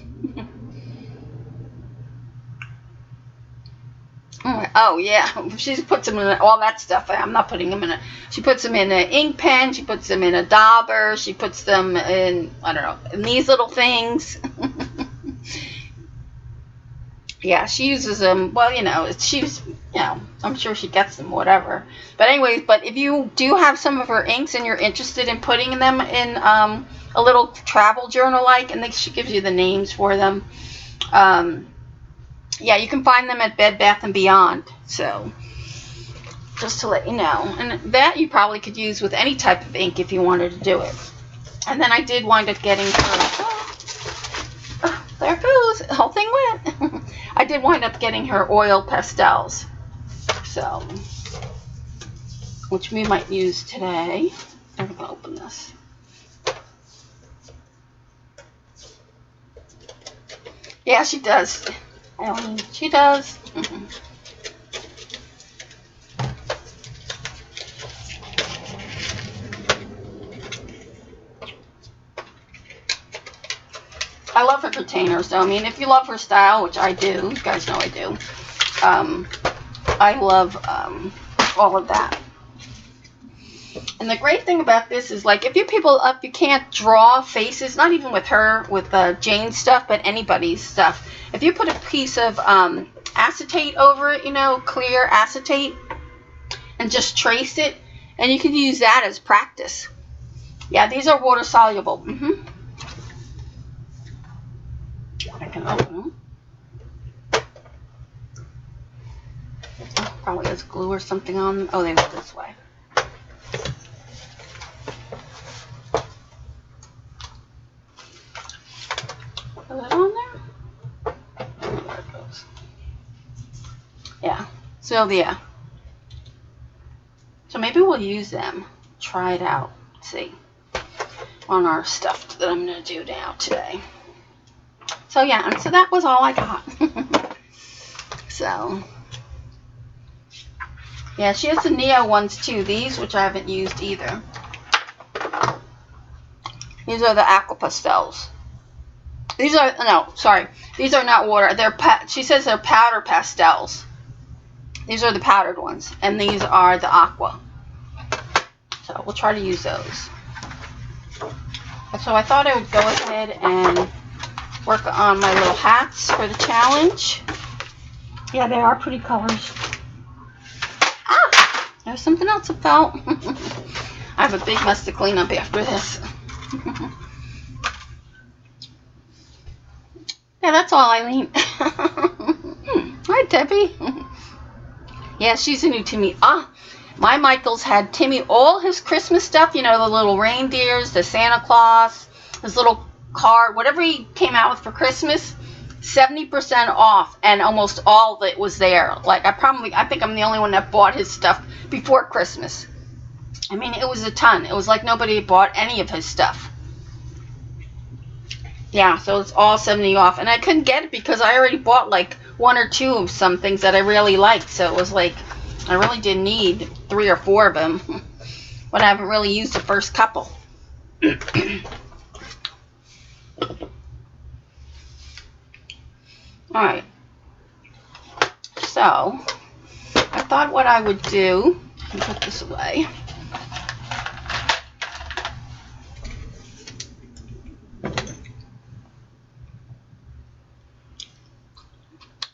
Oh yeah, she puts them in all that stuff. I'm not putting them in a. She puts them in an ink pen. She puts them in a dauber. She puts them in I don't know in these little things. yeah, she uses them. Well, you know, she's you know I'm sure she gets them whatever. But anyways, but if you do have some of her inks and you're interested in putting them in um, a little travel journal like, and she gives you the names for them. Um, yeah, you can find them at Bed Bath and Beyond. So, just to let you know, and that you probably could use with any type of ink if you wanted to do it. And then I did wind up getting her. Oh, there it goes. The whole thing went. I did wind up getting her oil pastels. So, which we might use today. I'm going to open this. Yeah, she does. Um, she does. Mm-hmm. I love her containers, though. I mean, if you love her style, which I do, you guys know I do, um, I love um, all of that. And the great thing about this is, like, if you people up, you can't draw faces, not even with her, with uh, Jane's stuff, but anybody's stuff. If you put a piece of um, acetate over it, you know, clear acetate, and just trace it, and you can use that as practice. Yeah, these are water soluble. Mm-hmm. I can open them. Probably has glue or something on them. Oh, they go this way. Put that on there. There it goes. Yeah. So yeah. So maybe we'll use them. Try it out. See. On our stuff that I'm going to do now today. So yeah, and so that was all I got. so. Yeah, she has the Neo ones too. These, which I haven't used either. These are the aqua pastels. These are no, sorry. These are not water. They're she says they're powder pastels. These are the powdered ones, and these are the aqua. So we'll try to use those. So I thought I would go ahead and work on my little hats for the challenge. Yeah, they are pretty colors. Ah, there's something else that fell. I have a big mess to clean up after this. Yeah, that's all, Eileen. Hi, Debbie. yeah, she's a new Timmy. Ah, my Michaels had Timmy all his Christmas stuff, you know, the little reindeers, the Santa Claus, his little car, whatever he came out with for Christmas, 70% off, and almost all of it was there. Like, I probably, I think I'm the only one that bought his stuff before Christmas. I mean, it was a ton. It was like nobody bought any of his stuff. Yeah, so it's all 70 off. And I couldn't get it because I already bought like one or two of some things that I really liked. So it was like, I really didn't need three or four of them. but I haven't really used the first couple. Alright. So, I thought what I would do, put this away.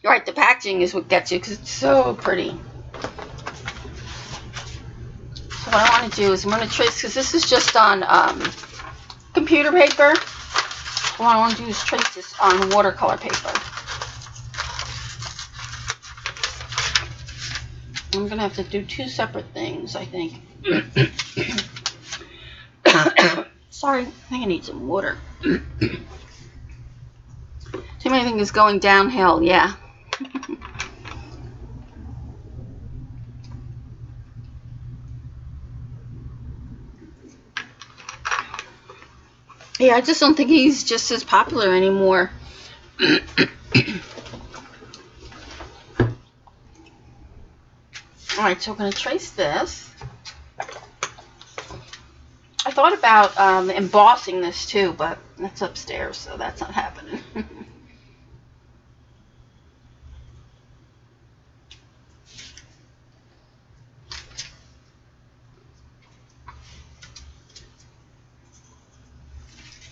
Right, the packaging is what gets you because it's so pretty. So what I want to do is I'm going to trace, because this is just on um, computer paper. What I want to do is trace this on watercolor paper. I'm going to have to do two separate things, I think. Sorry, I think I need some water. Too many things going downhill, yeah. Yeah, I just don't think he's just as popular anymore. Alright, so we're going to trace this. I thought about um, embossing this too, but that's upstairs, so that's not happening.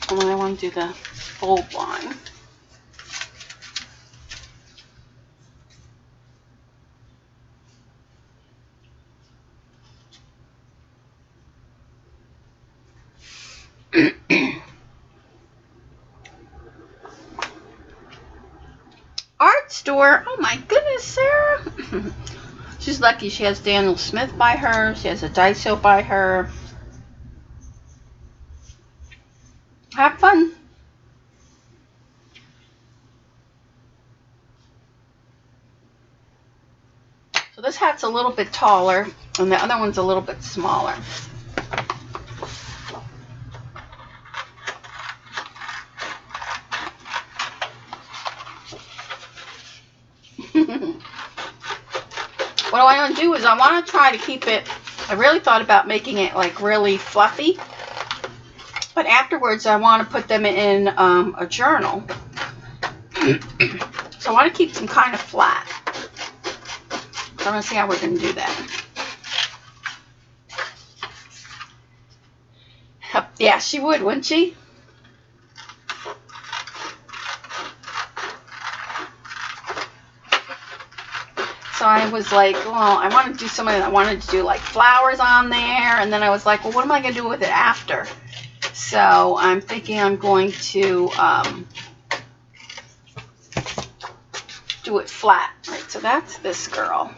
then I want to do the fold line. Art store. Oh my goodness, Sarah. She's lucky she has Daniel Smith by her. She has a Daiso by her. Have fun. So this hat's a little bit taller and the other one's a little bit smaller. what I want to do is I want to try to keep it, I really thought about making it like really fluffy. But afterwards, I want to put them in um, a journal. so I want to keep them kind of flat. So I'm going to see how we're going to do that. Yeah, she would, wouldn't she? So I was like, well, I want to do something. I wanted to do like flowers on there. And then I was like, well, what am I going to do with it after? So I'm thinking I'm going to um, do it flat. Right, so that's this girl.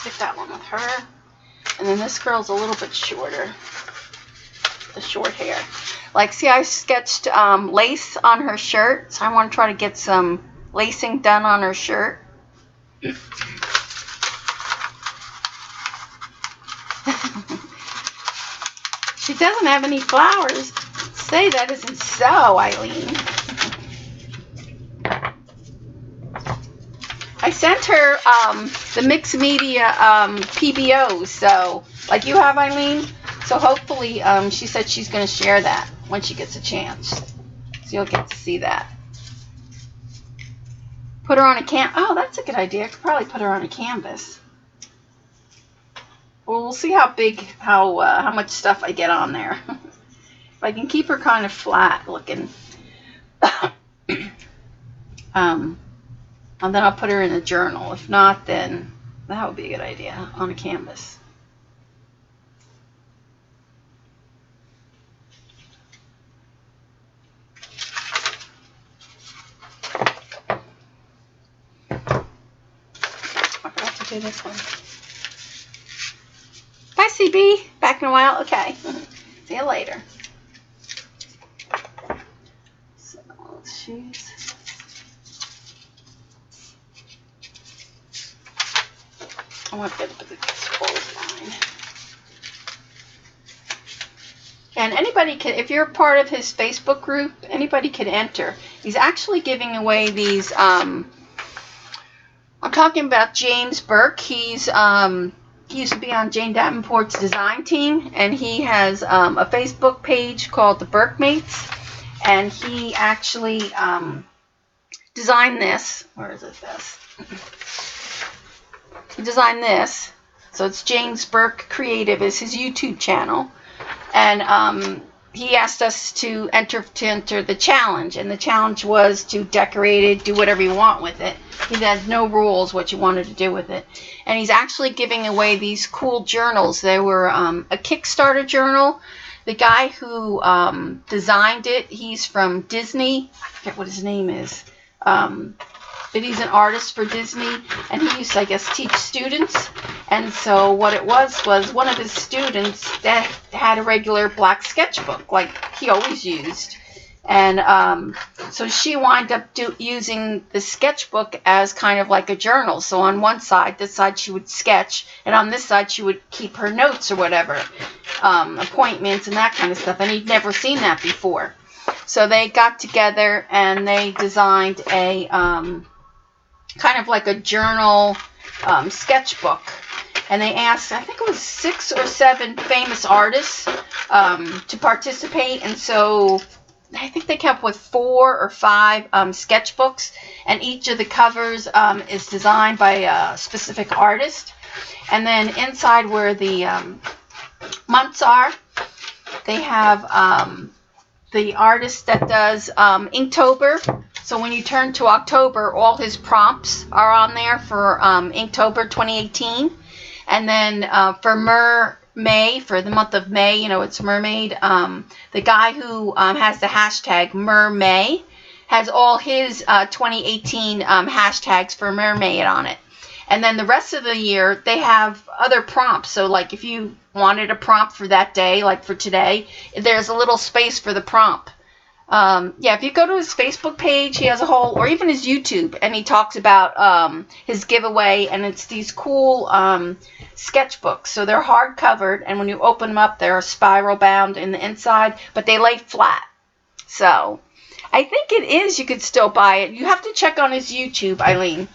Stick that one with her. And then this girl's a little bit shorter. The short hair. Like, see, I sketched um, lace on her shirt. So I want to try to get some lacing done on her shirt. She doesn't have any flowers. Say that isn't so, Eileen. I sent her um, the mixed media um, PBOs, so like you have, Eileen. So hopefully, um, she said she's going to share that when she gets a chance. So you'll get to see that. Put her on a can. Oh, that's a good idea. I could probably put her on a canvas. Well, we'll see how big, how uh, how much stuff I get on there. if I can keep her kind of flat looking, um, and then I'll put her in a journal. If not, then that would be a good idea on a canvas. I forgot to do this one. Bye, CB. Back in a while. Okay. See you later. So. I want to the full line. And anybody can, if you're part of his Facebook group, anybody can enter. He's actually giving away these. Um, I'm talking about James Burke. He's um, he used to be on Jane Davenport's design team, and he has um, a Facebook page called the Burkmates, and he actually um, designed this. Where is it? This. He designed this. So it's James Burke Creative is his YouTube channel, and um, he asked us to enter to enter the challenge, and the challenge was to decorate it, do whatever you want with it. He has no rules what you wanted to do with it, and he's actually giving away these cool journals. They were um, a Kickstarter journal. The guy who um, designed it, he's from Disney. I forget what his name is. Um, but he's an artist for Disney, and he used to, I guess, teach students. And so what it was was one of his students that had a regular black sketchbook, like he always used. And um, so she wound up do, using the sketchbook as kind of like a journal. So on one side, this side she would sketch, and on this side she would keep her notes or whatever, um, appointments and that kind of stuff. And he'd never seen that before. So they got together and they designed a um, kind of like a journal um, sketchbook. And they asked, I think it was six or seven famous artists um, to participate. And so I think they up with four or five um, sketchbooks, and each of the covers um, is designed by a specific artist. And then inside where the um, months are, they have um, the artist that does um, Inktober. So when you turn to October, all his prompts are on there for um, Inktober 2018. And then uh, for Mer May, for the month of May, you know, it's mermaid. Um, the guy who um, has the hashtag Mermay has all his uh, 2018 um, hashtags for mermaid on it. And then the rest of the year, they have other prompts. So, like, if you wanted a prompt for that day, like for today, there's a little space for the prompt. Um, yeah, if you go to his Facebook page, he has a whole, or even his YouTube, and he talks about um, his giveaway, and it's these cool um, sketchbooks. So they're hard covered, and when you open them up, they're spiral bound in the inside, but they lay flat. So I think it is. You could still buy it. You have to check on his YouTube, Eileen,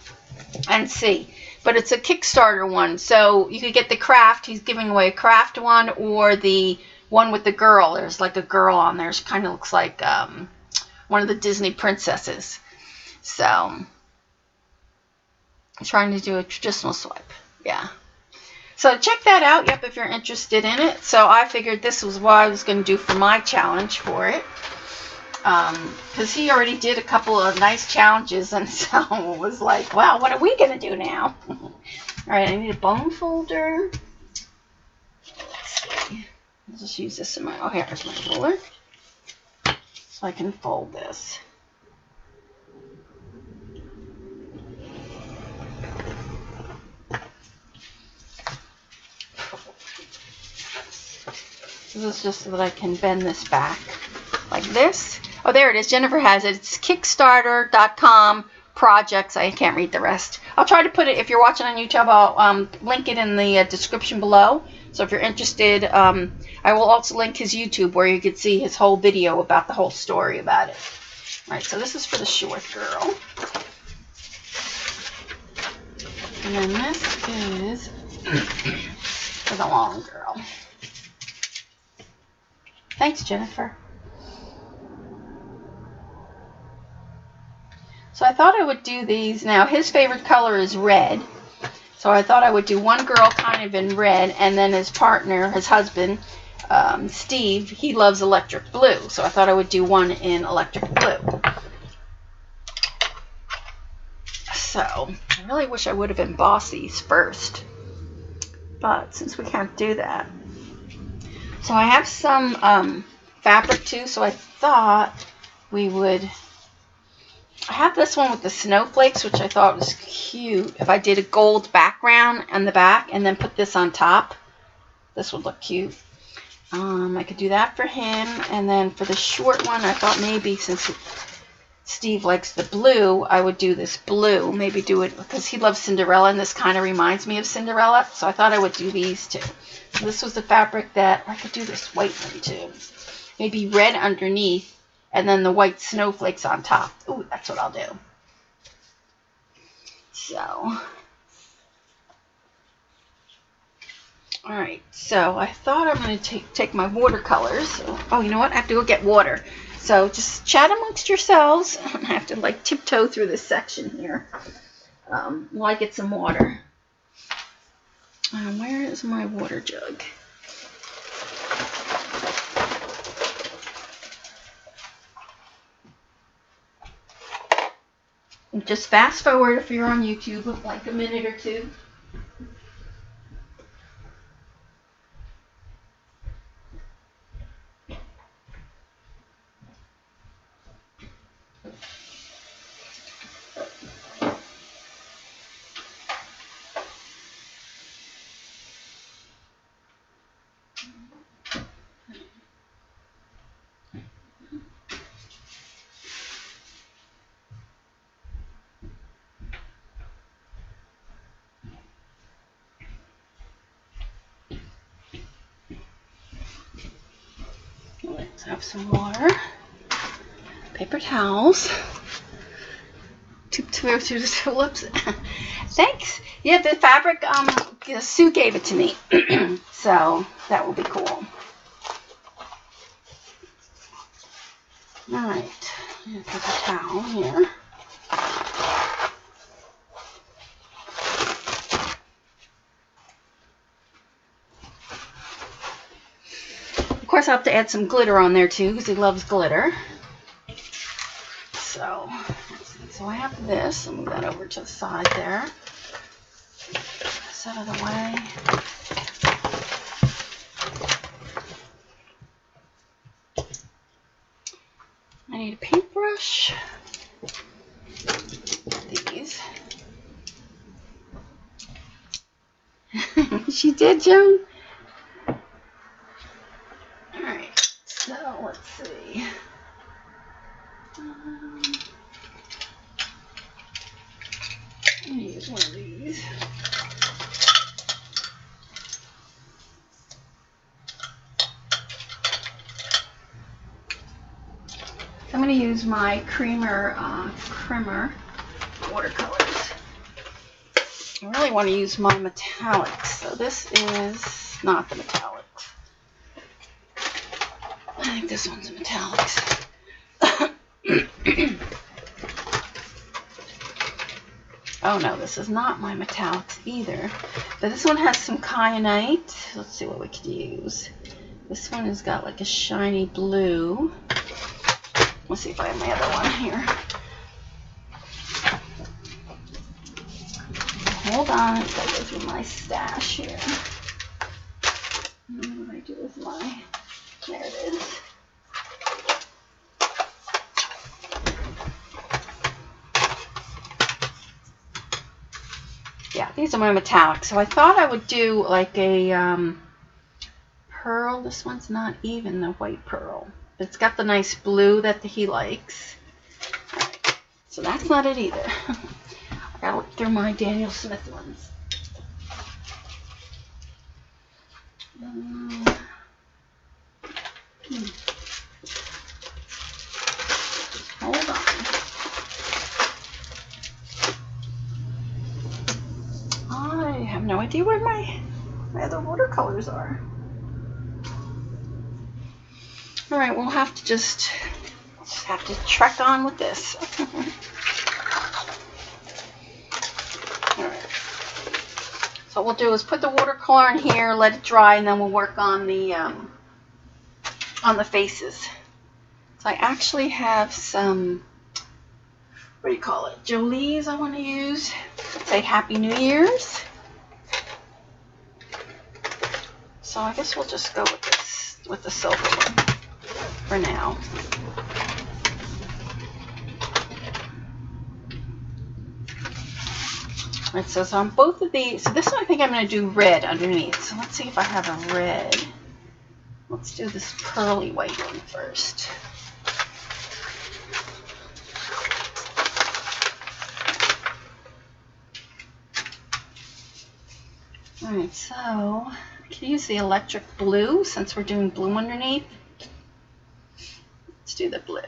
and see. But it's a Kickstarter one, so you could get the craft. He's giving away a craft one, or the one with the girl. There's like a girl on there. She kind of looks like um, one of the Disney princesses. So, I'm trying to do a traditional swipe. Yeah. So check that out, yep, if you're interested in it. So I figured this was what I was going to do for my challenge for it. Because um, he already did a couple of nice challenges, and so it was like, wow, what are we going to do now? All right, I need a bone folder. Let's see. I'll just use this in my, oh, here's my ruler. So I can fold this. This is just so that I can bend this back like this. Oh, there it is. Jennifer has it. It's kickstarter.com projects. I can't read the rest. I'll try to put it, if you're watching on YouTube, I'll um, link it in the uh, description below. So if you're interested, um, I will also link his YouTube where you can see his whole video about the whole story about it. All right, so this is for the short girl. And then this is for the long girl. Thanks, Jennifer. So I thought I would do these. Now, his favorite color is red. So I thought I would do one girl kind of in red, and then his partner, his husband, um, Steve, he loves electric blue. So I thought I would do one in electric blue. So I really wish I would have embossed these first. But since we can't do that. So I have some um, fabric too, so I thought we would I have this one with the snowflakes, which I thought was cute. If I did a gold background on the back and then put this on top, this would look cute. Um, I could do that for him. And then for the short one, I thought maybe since Steve likes the blue, I would do this blue. Maybe do it because he loves Cinderella, and this kind of reminds me of Cinderella. So I thought I would do these two. So this was the fabric that I could do this white one too. Maybe red underneath and then the white snowflakes on top. Ooh, that's what I'll do. So, All right, so I thought I'm going to take take my watercolors. Oh, you know what? I have to go get water. So just chat amongst yourselves. I have to like tiptoe through this section here um, while I get some water. Um, where is my water jug? Just fast forward if you're on YouTube, like a minute or two. Let's have some water, paper towels. Tiptoe through the tulips. Thanks. Yeah, the fabric, um, Sue gave it to me. so that will be cool. Alright, paper towel here. Course, I have to add some glitter on there too because he loves glitter. So, so I have this. I'll move that over to the side there. This out of the way. I need a paintbrush. These. she did, Joan. use my Kremer, uh, watercolors. I really want to use my metallics. So this is not the metallics. I think this one's a metallics. oh no, this is not my metallics either. But this one has some kyanite. Let's see what we could use. This one has got like a shiny blue. Let's see if I have my other one here. Hold on, I've got to go through my stash here. What do I do with my, there it is. Yeah, these are my metallics. So I thought I would do like a um, pearl. This one's not even the white pearl. It's got the nice blue that he likes. So that's not it either. I gotta look through my Daniel Smith ones. Um, hmm. Hold on. I have no idea where my, my other watercolors are. All right, we'll have to just, just have to trek on with this. So what we'll do is put the watercolor in here, let it dry, and then we'll work on the um, on the faces. So I actually have some, what do you call it, Jolie's I want to use. Say Happy New Year's. So I guess we'll just go with this, with the silver one for now. It says on both of these, so this one I think I'm going to do red underneath. So let's see if I have a red. Let's do this pearly white one first. Alright, so I can use the electric blue since we're doing blue underneath do the blue.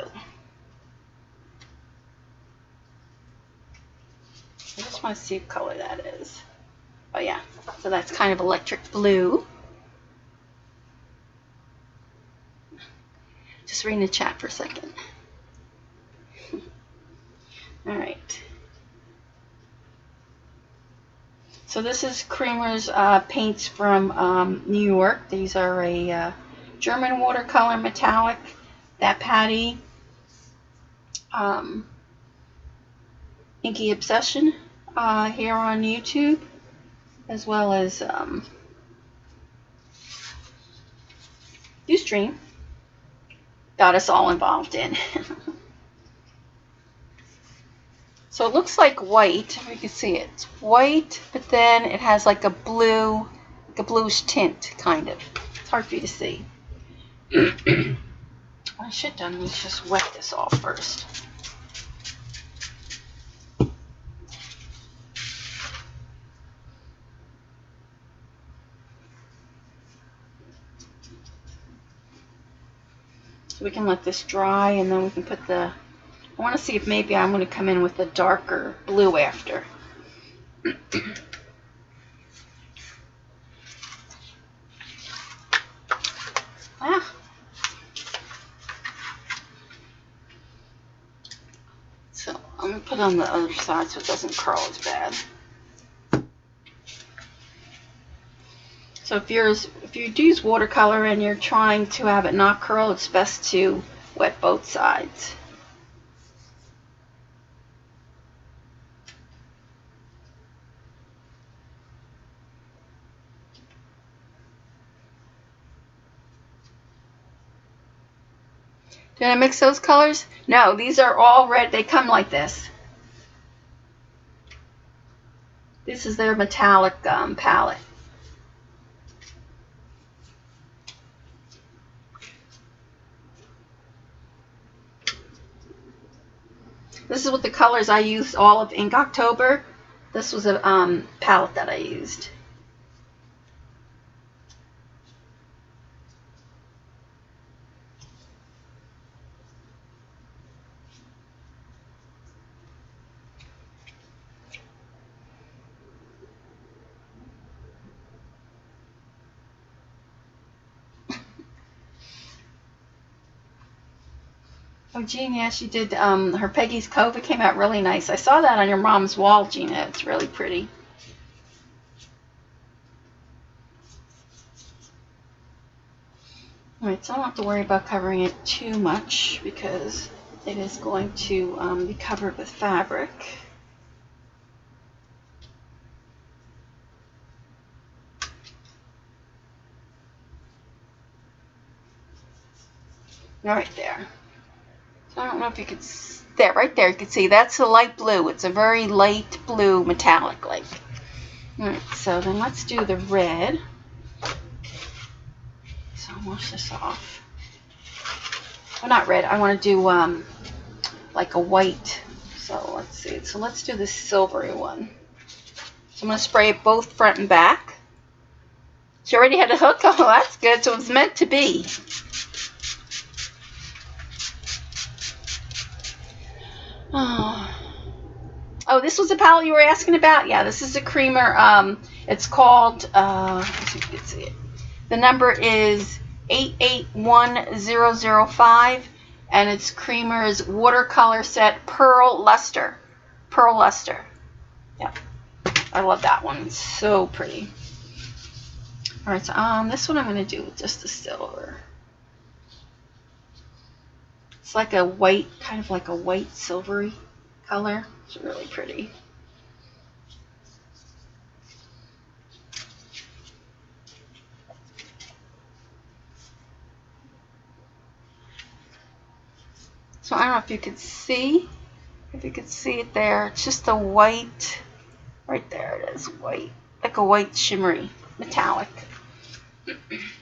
I just want to see what color that is. Oh yeah, so that's kind of electric blue. Just reading the chat for a second. All right. So this is Kremer's uh, paints from um, New York. These are a uh, German watercolor metallic. That Patty um, Inky Obsession uh, here on YouTube, as well as um, Ustream. Got us all involved in. so it looks like white, you can see it. It's white, but then it has like a blue, like a bluish tint, kind of. It's hard for you to see. I should done is just wet this off first. So we can let this dry and then we can put the, I want to see if maybe I'm going to come in with a darker blue after. ah. So I'm going to put on the other side so it doesn't curl as bad. So if you're if you use watercolor and you're trying to have it not curl, it's best to wet both sides. Did I mix those colors? No, these are all red. They come like this. This is their metallic um, palette. This is what the colors I used all of Inktober. This was a um, palette that I used. Oh, Jean, yeah, she did. Um, her Peggy's Cove. It came out really nice. I saw that on your mom's wall, Gina. It's really pretty. Alright, so I don't have to worry about covering it too much because it is going to um, be covered with fabric. All right, there. I don't know if you could, that right there, you can see that's a light blue. It's a very light blue metallic like. Alright, so then let's do the red. So I'll wash this off. Well, not red. I want to do um, like a white. So let's see. So let's do the silvery one. So I'm going to spray it both front and back. She already had a hook. Oh, that's good. So it's meant to be. Oh. oh, this was the palette you were asking about? Yeah, this is a Kremer. Um, it's called, uh, it. The number is 881005, and it's Kremer's watercolor set Pearl Luster. Pearl Luster. Yeah, I love that one. It's so pretty. All right, so um, this one I'm going to do with just the silver. It's like a white, kind of like a white silvery color. It's really pretty. So I don't know if you could see, if you could see it there. It's just a white, right there it is, white, like a white shimmery metallic.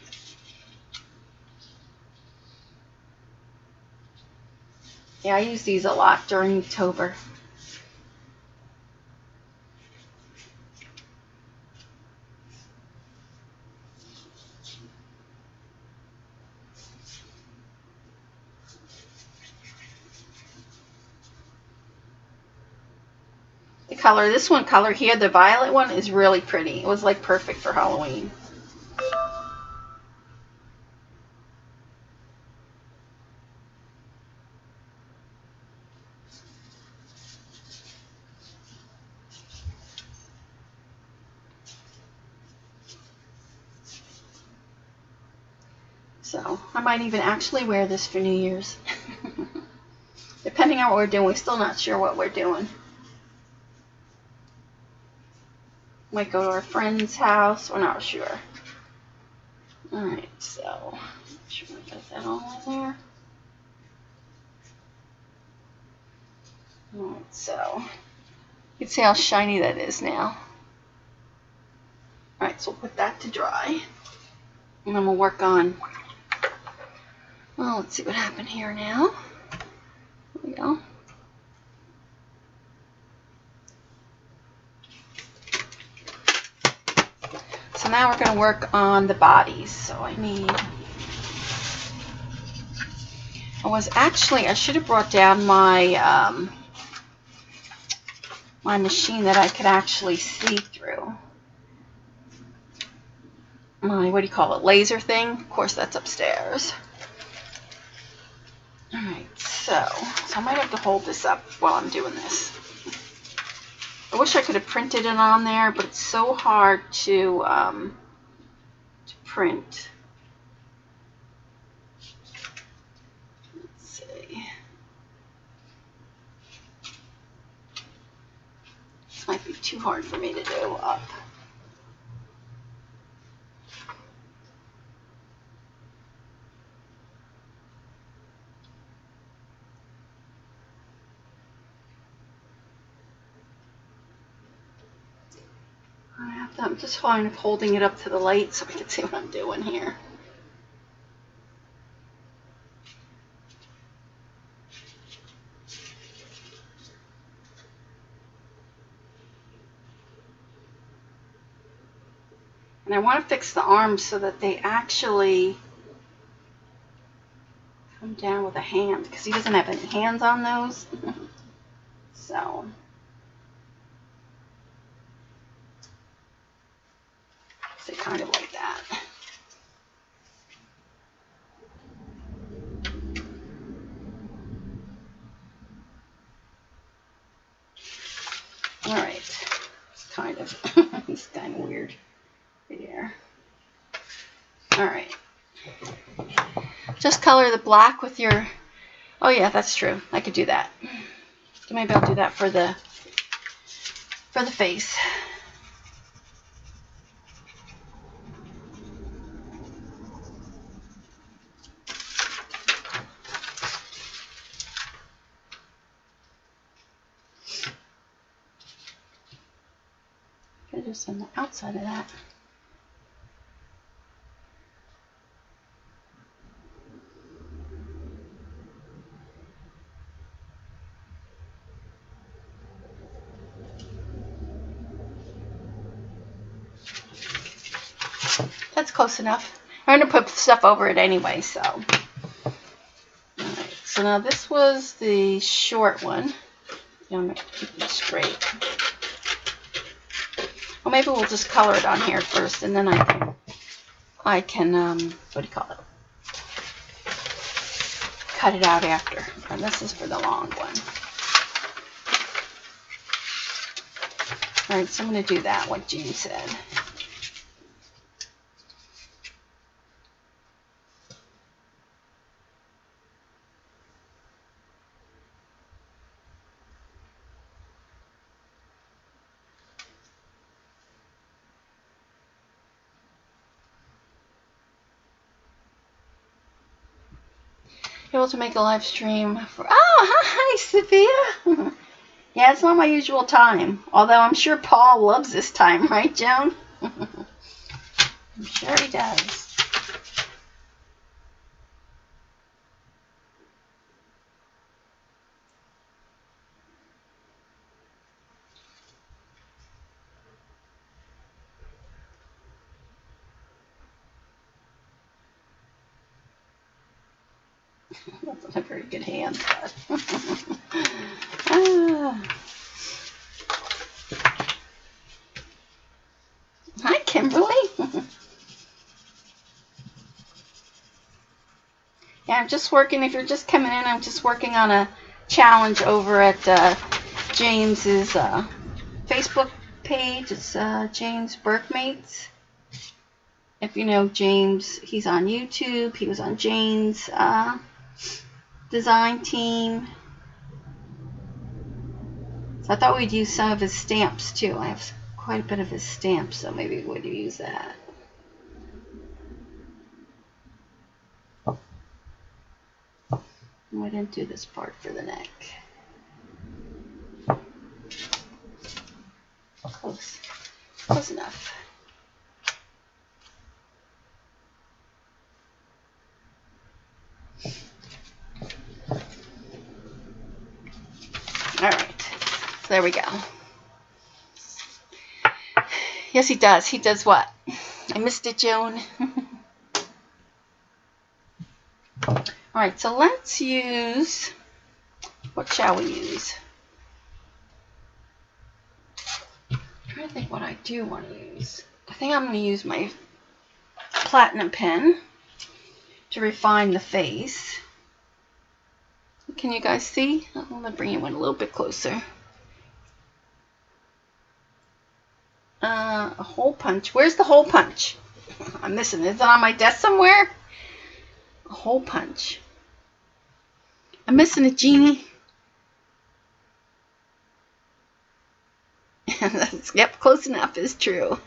Yeah, I use these a lot during October. The color. This one color here, the violet one, is really pretty. It was like perfect for Halloween. So I might even actually wear this for New Year's. Depending on what we're doing, we're still not sure what we're doing. Might go to our friend's house, we're not sure. Alright, so make sure I got that all in there. Alright, so you can see how shiny that is now. Alright, so we'll put that to dry. And then we'll work on well, let's see what happened here now. There we go. So now we're going to work on the bodies. So I need, I was actually, I should have brought down my, um, my machine that I could actually see through. My, what do you call it, laser thing? Of course, that's upstairs. Alright, so, so I might have to hold this up while I'm doing this. I wish I could have printed it on there, but it's so hard to, um, to print. Let's see. This might be too hard for me to do up. I'm just fine of holding it up to the light so I can see what I'm doing here. And I want to fix the arms so that they actually come down with a hand because he doesn't have any hands on those. so. So kind of like that. All right, it's kind of. it's kind of weird here. All right. Just color the black with your. Oh yeah, that's true. I could do that. Maybe I'll do that for the for the face. just on the outside of that. That's close enough. I'm going to put stuff over it anyway, so. So now this was the short one. I'm going to keep straight. Well, maybe we'll just color it on here first, and then I can, I can, um, what do you call it? Cut it out after. And this is for the long one. All right, so I'm going to do that, what Jean said. Able to make a live stream for oh hi Sophia. Yeah it's not my usual time although I'm sure Paul loves this time right Joan? I'm sure he does That's a very good hand. ah. I'm just working. If you're just coming in, I'm just working on a challenge over at uh, James's uh, Facebook page. It's uh, James Burkmates. If you know James, he's on YouTube. He was on Jane's uh, design team. So I thought we'd use some of his stamps too. I have quite a bit of his stamps, so maybe we'd use that. I didn't do this part for the neck. Close. Close enough. All right. So there we go. Yes, he does. He does what? I missed it, Joan. All right, so let's use, what shall we use? I'm trying to think what I do want to use. I think I'm going to use my platinum pen to refine the face. Can you guys see? I'm going to bring you in a little bit closer. Uh, a hole punch. Where's the hole punch? I'm missing Is it on my desk somewhere? A hole punch. I'm missing it, Jeannie. yep, close enough is true.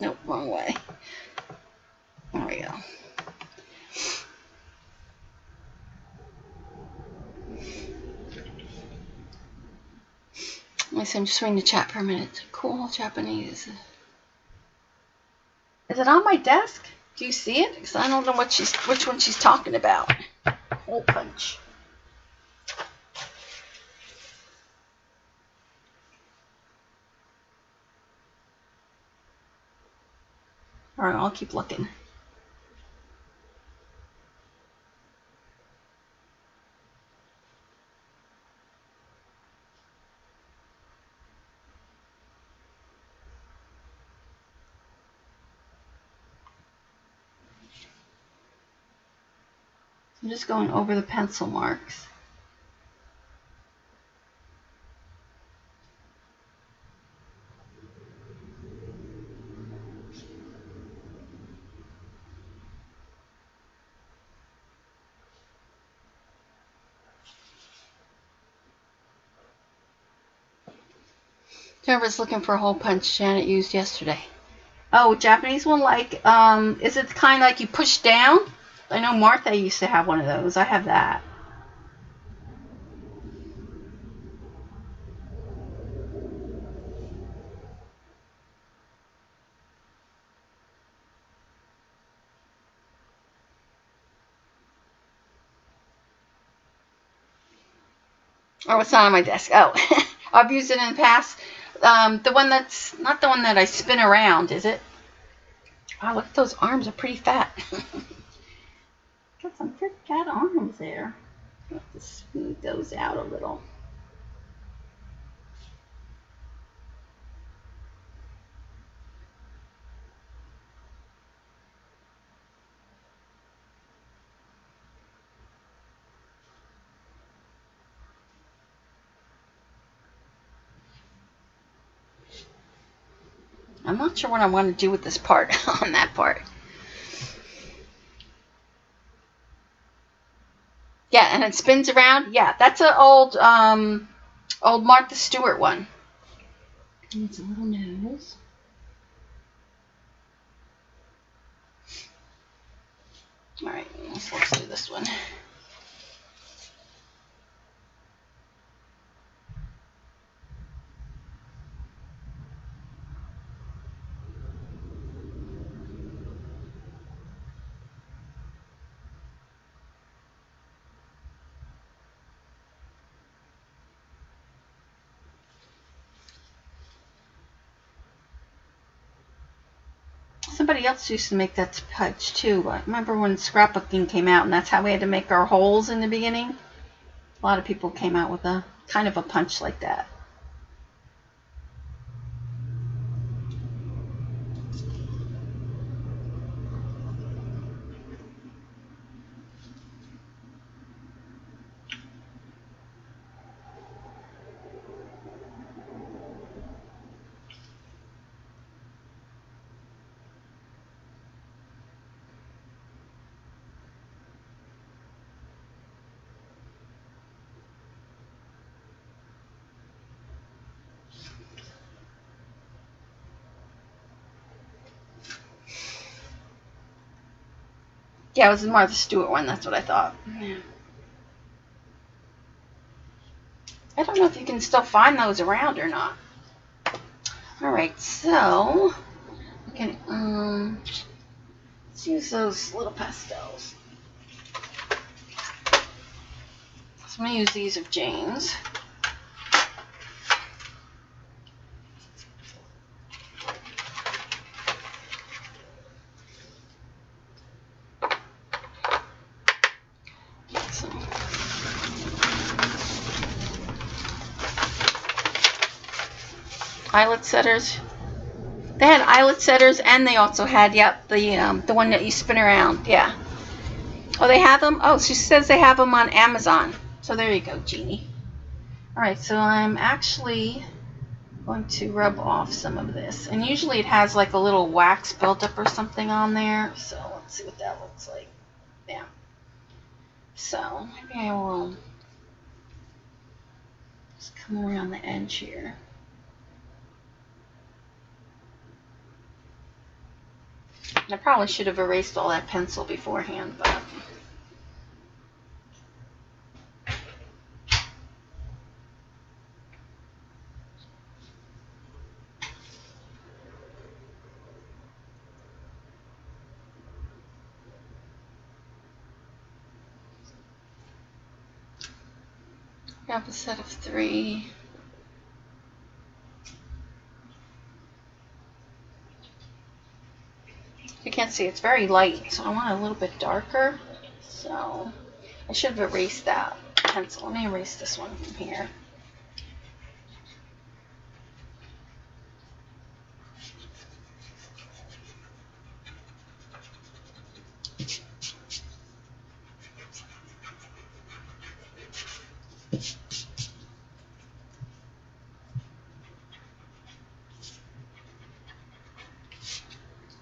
Nope, wrong way. There we go. Let me I'm just reading the chat for a minute. Cool Japanese. Is it on my desk? Do you see it? Because I don't know what she's, which one she's talking about. Hole punch. Alright, I'll keep looking. I'm just going over the pencil marks. Jennifer's looking for a hole punch Janet used yesterday. Oh, Japanese one like, um, is it kind like you push down? I know Martha used to have one of those. I have that. Oh, it's not on my desk. Oh, I've used it in the past. Um, the one that's not the one that I spin around, is it? Wow, look at those arms are pretty fat. Got some pretty fat arms there. Have to smooth those out a little. I'm not sure what I want to do with this part on that part. Yeah, and it spins around. Yeah, that's an old um old Martha Stewart one. It's a little nose. All right, let's, let's do this one. Somebody else used to make that punch too. I remember when scrapbooking came out, and that's how we had to make our holes in the beginning. A lot of people came out with a kind of a punch like that. Yeah, it was the Martha Stewart one. That's what I thought. I don't know if you can still find those around or not. All right, so okay, um, let's use those little pastels. So I'm gonna use these of Jane's. Eyelet setters. They had eyelet setters, and they also had, yep, the um, the one that you spin around. Yeah. Oh, they have them. Oh, she says they have them on Amazon. So there you go, Jeannie. All right, so I'm actually going to rub off some of this, and usually it has like a little wax buildup or something on there. So let's see what that looks like. Yeah. So maybe I will just come around the edge here. I probably should have erased all that pencil beforehand, but... Have a set of three. Can't see, it's very light, so I want it a little bit darker. So I should have erased that pencil. Let me erase this one from here.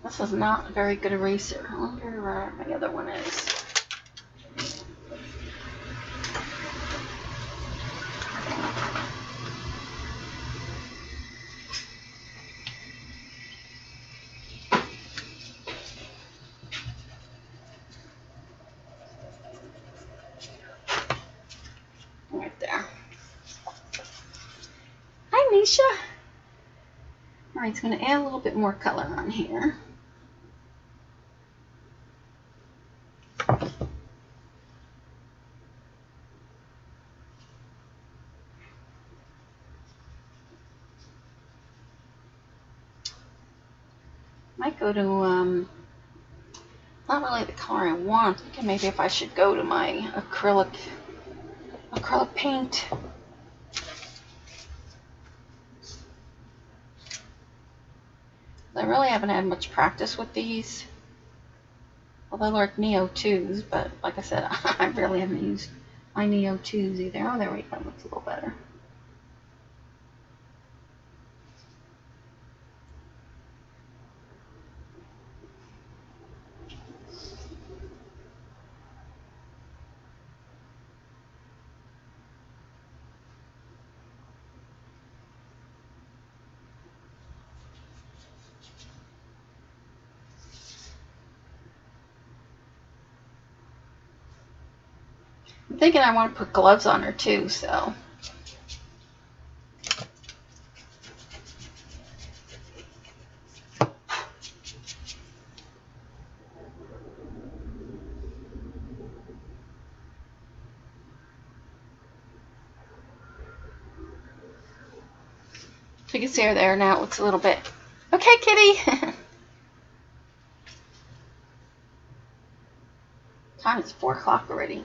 This is not a very good eraser. I wonder where my other one is. Right there. Hi, Misha. All right, it's going to add a little bit more color on here. might go to, um, not really the color I want. thinking maybe if I should go to my acrylic, acrylic paint. I really haven't had much practice with these. Although they're like Neo 2s, but like I said, I really haven't used my Neo 2s either. Oh, there we go. Looks a little better. I'm thinking I want to put gloves on her too, so. You can see her there now. It looks a little bit. Okay, kitty. Time is 4 o'clock already.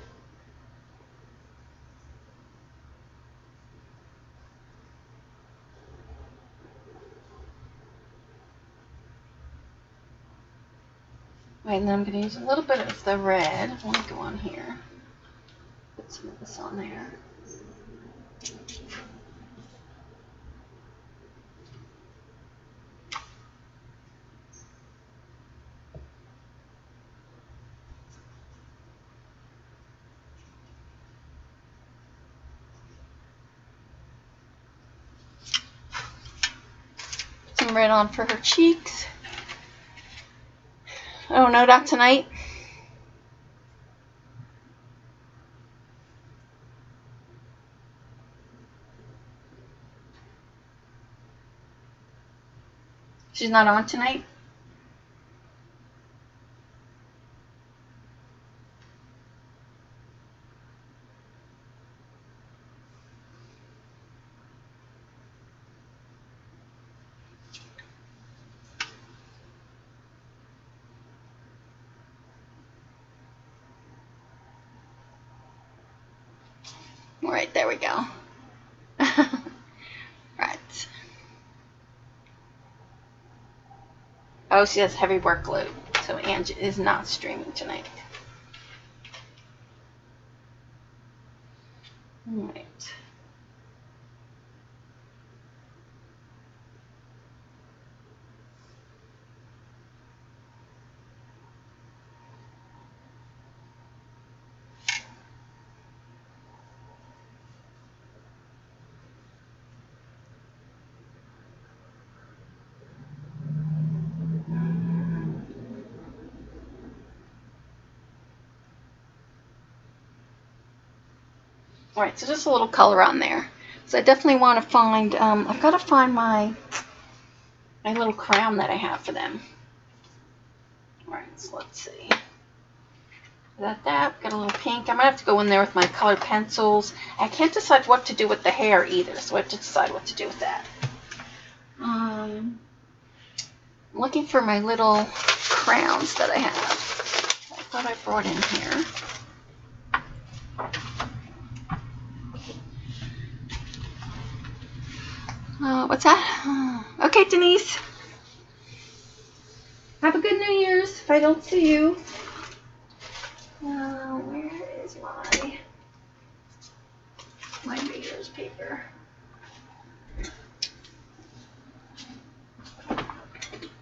And then I'm going to use a little bit of the red. Want to go on here. Put some of this on there. some red on for her cheeks. Oh no, not tonight. She's not on tonight? Right. Oh, she has heavy workload, so Angie is not streaming tonight. All right. All right, so just a little color on there. So I definitely want to find, um, I've got to find my, my little crown that I have for them. All right, so let's see. Got that, that? got a little pink. I might have to go in there with my colored pencils. I can't decide what to do with the hair either, so I have to decide what to do with that. Um, I'm looking for my little crowns that I have. I thought I brought in here. Uh, what's that? Okay, Denise. Have a good New Year's if I don't see you. Uh, where is my my New Year's paper?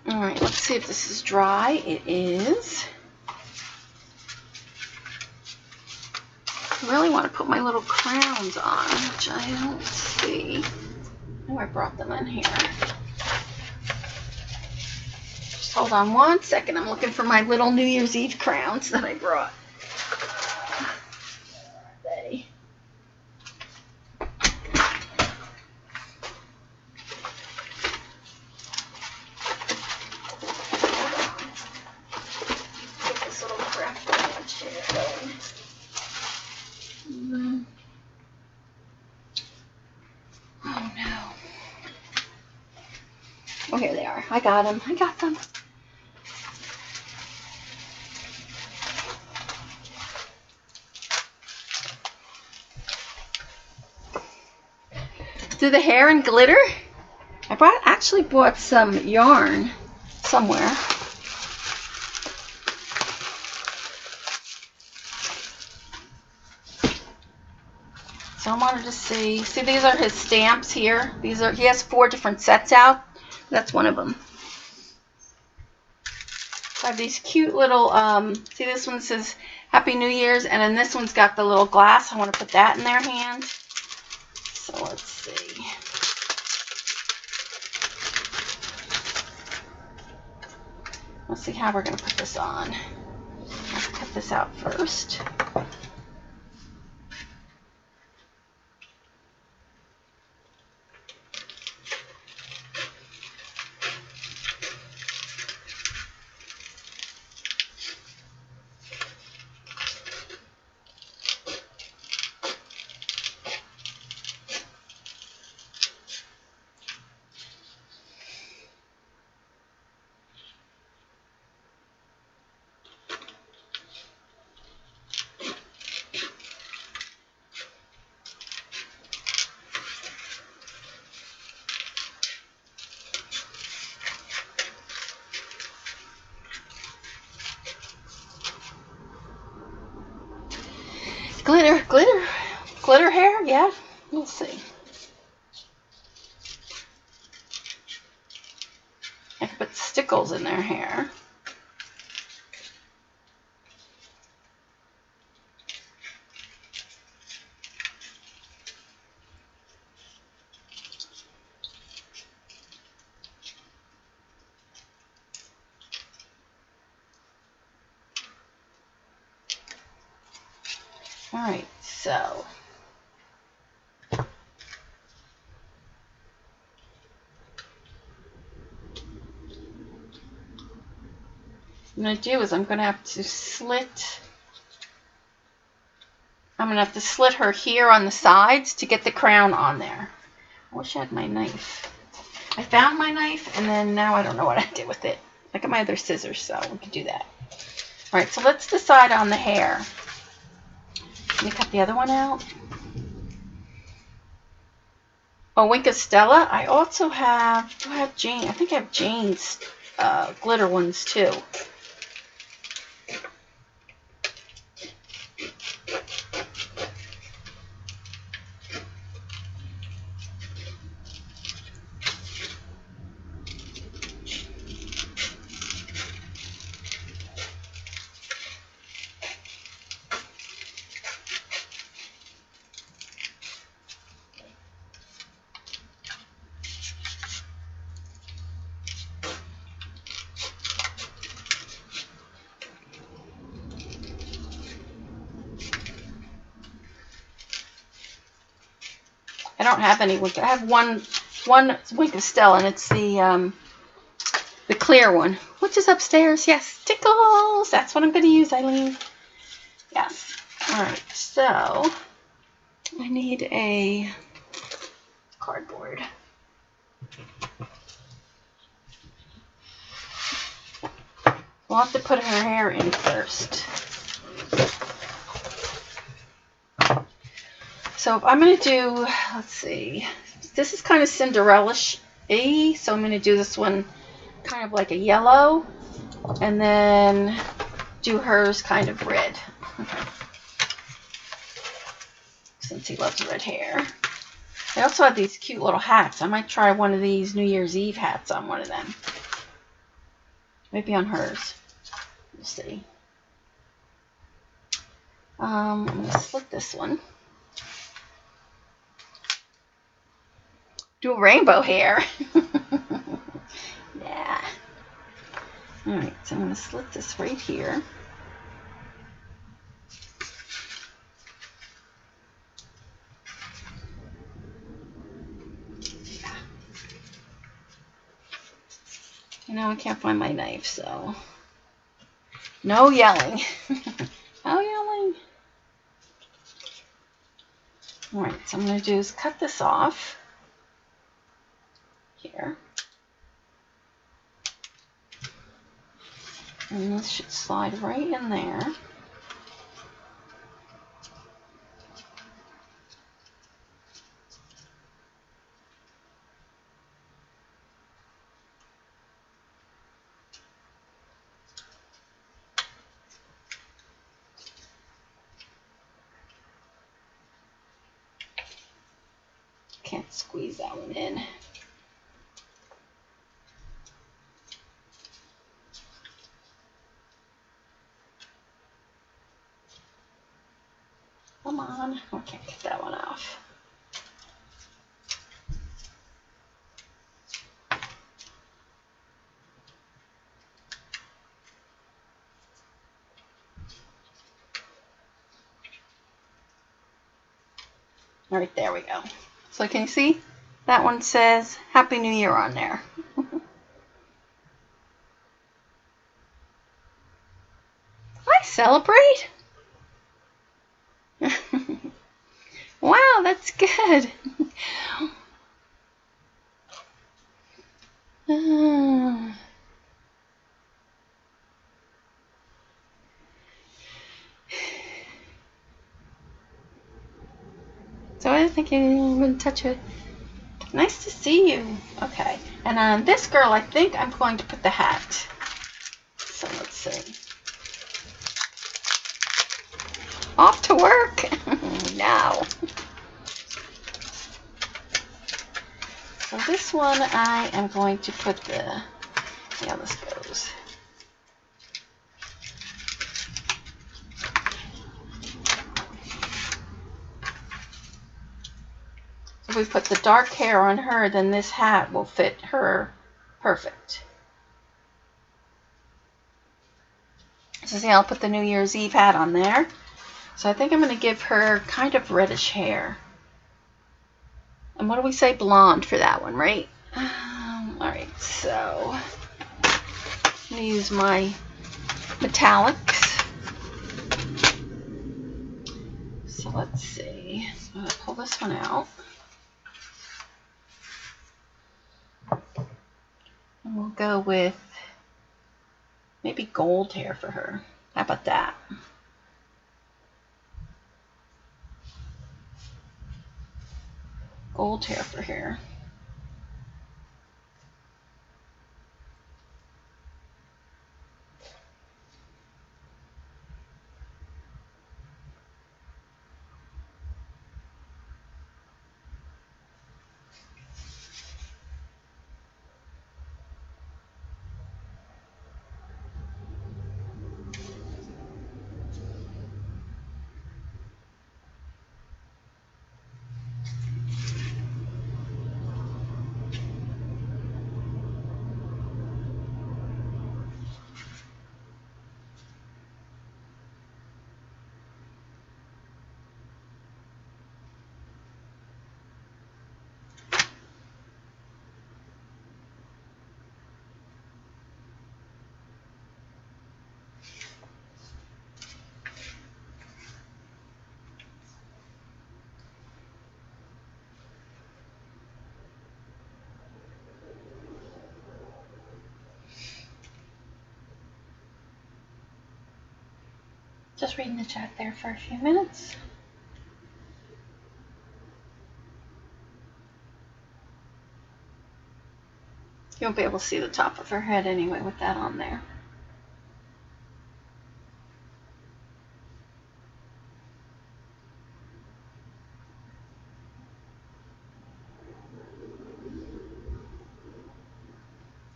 All right, let's see if this is dry. It is. I really want to put my little crowns on, which I don't see. Oh, I brought them in here. Just hold on one second. I'm looking for my little New Year's Eve crowns that I brought. They. Get this little craft chair going. Mm. Oh no. Oh, here they are. I got them. I got them. Do the hair and glitter? I brought actually bought some yarn somewhere. So I wanted to see. See, these are his stamps here. These are he has four different sets out. That's one of them. Have these cute little. Um, see, this one says Happy New Year's, and then this one's got the little glass. I want to put that in their hand. So let's see. Let's see how we're gonna put this on. Let's cut this out first. Glitter, glitter, glitter hair. Yeah, we'll see. I could put stickles in their hair. All right, so. I'm going to do is I'm going to have to slit, I'm going to have to slit her here on the sides to get the crown on there. I wish I had my knife. I found my knife and then now I don't know what I did with it. I got my other scissors, so we can do that. All right, so let's decide on the hair. Let me cut the other one out. Oh, Wink of Stella. I also have, do I have Jane? I think I have Jane's uh, glitter ones too. I don't have any Wink. I have one one Wink of Stella, and it's the um, the clear one, which is upstairs. Yes, Stickles. That's what I'm going to use, Eileen. Yes. All right. So I need a cardboard. We'll have to put her hair in first. So I'm going to do, let's see, this is kind of Cinderella-y, so I'm going to do this one kind of like a yellow, and then do hers kind of red. Since he loves red hair. I also have these cute little hats. I might try one of these New Year's Eve hats on one of them. Maybe on hers. We'll see. Um, I'm going to slit this one. Do rainbow hair. yeah. Alright, so I'm going to slit this right here. You know, I can't find my knife, so no yelling. no yelling. Alright, so I'm going to do is cut this off here. And this should slide right in there. Can't squeeze that one in. Come on. I can't get that one off. All right, there we go. So can you see? That one says Happy New Year on there. I celebrate. wow, that's good. Going to touch it. Nice to see you. Okay. And on this girl, I think I'm going to put the hat. So let's see. Off to work now. So this one I am going to put the, see how this goes. If we put the dark hair on her, then this hat will fit her perfect. So see, I'll put the New Year's Eve hat on there. So I think I'm going to give her kind of reddish hair. And what do we say? Blonde for that one, right? Um, Alright, so I'm going to use my metallics. So let's see. I'm going to pull this one out. We'll go with maybe gold hair for her. How about that? Gold hair for her. Reading the chat there for a few minutes. You won't be able to see the top of her head anyway with that on there.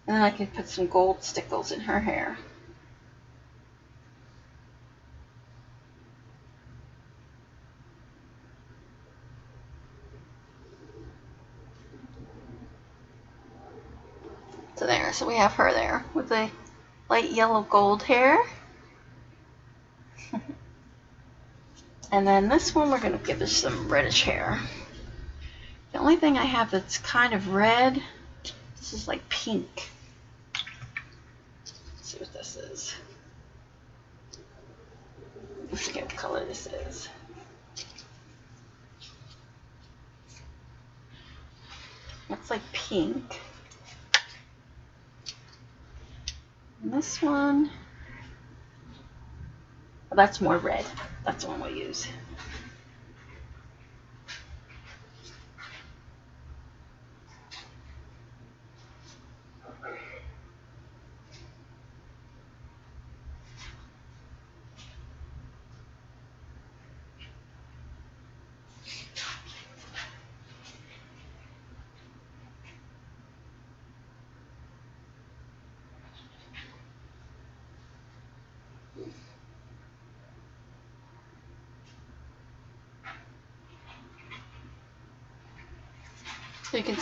And then I could put some gold stickles in her hair. So we have her there with the light yellow gold hair. and then this one we're going to give us some reddish hair. The only thing I have that's kind of red, this is like pink. Let's see what this is. I forget what color this is. Looks like pink. And this one, that's more red. That's the one we'll use.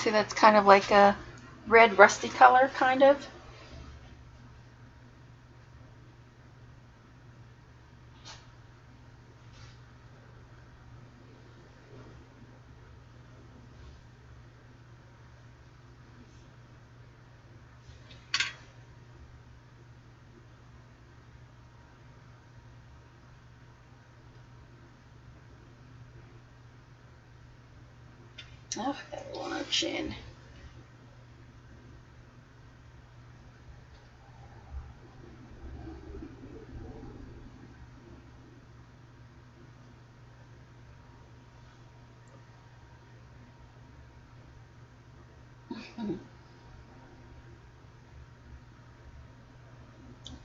See that's kind of like a red rusty color, kind of. Oh,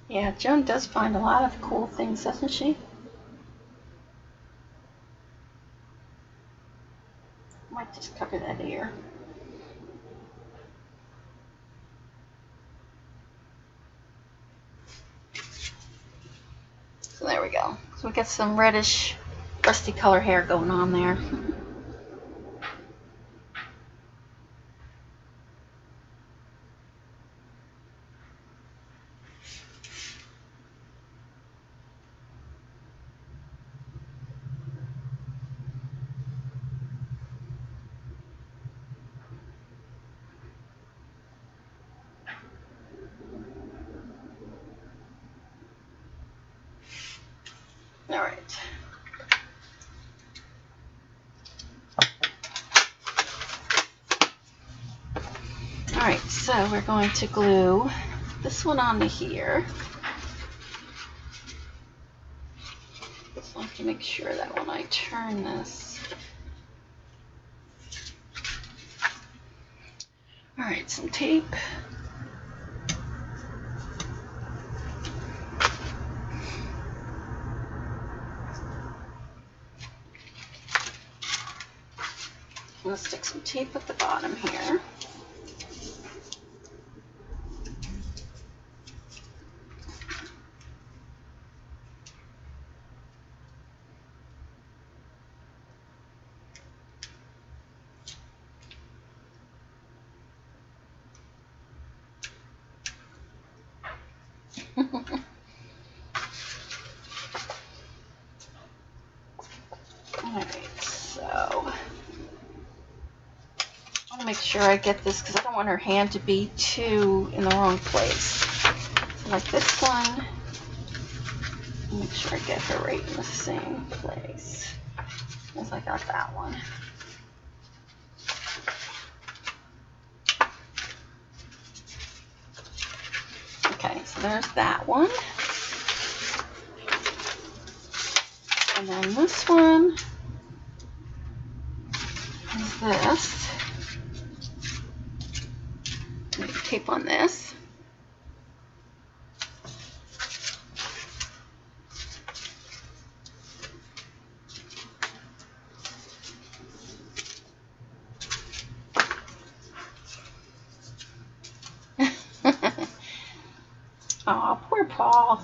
Yeah, Joan does find a lot of cool things, doesn't she? Might just cover that ear. So there we go. So we got some reddish, rusty color hair going on there. Going to glue this one onto here. I have to make sure that when I turn this. All right, some tape. I'm going to stick some tape at the bottom here. Alright, so I want to make sure I get this because I don't want her hand to be too in the wrong place. So like this one, make sure I get her right in the same place as I got that one. Okay, so there's that one. And then this one is this. Tape on this. oh, poor Paul.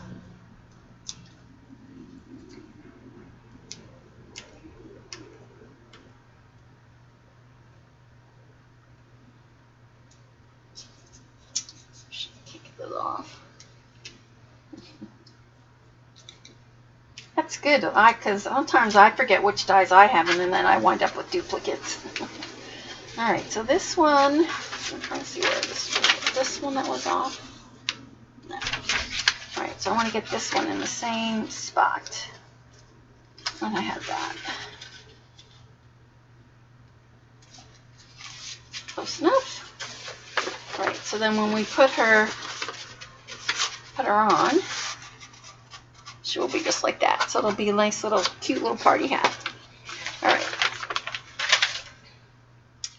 Take this off. That's good, I because sometimes I forget which dies I have, and then I wind up with duplicates. All right, so this one, see where this one, this one that was off. No. All right, so I want to get this one in the same spot. And I have that. Close enough. All right, so then when we put her, put her on, like that. So it'll be a nice little, cute little party hat. All right.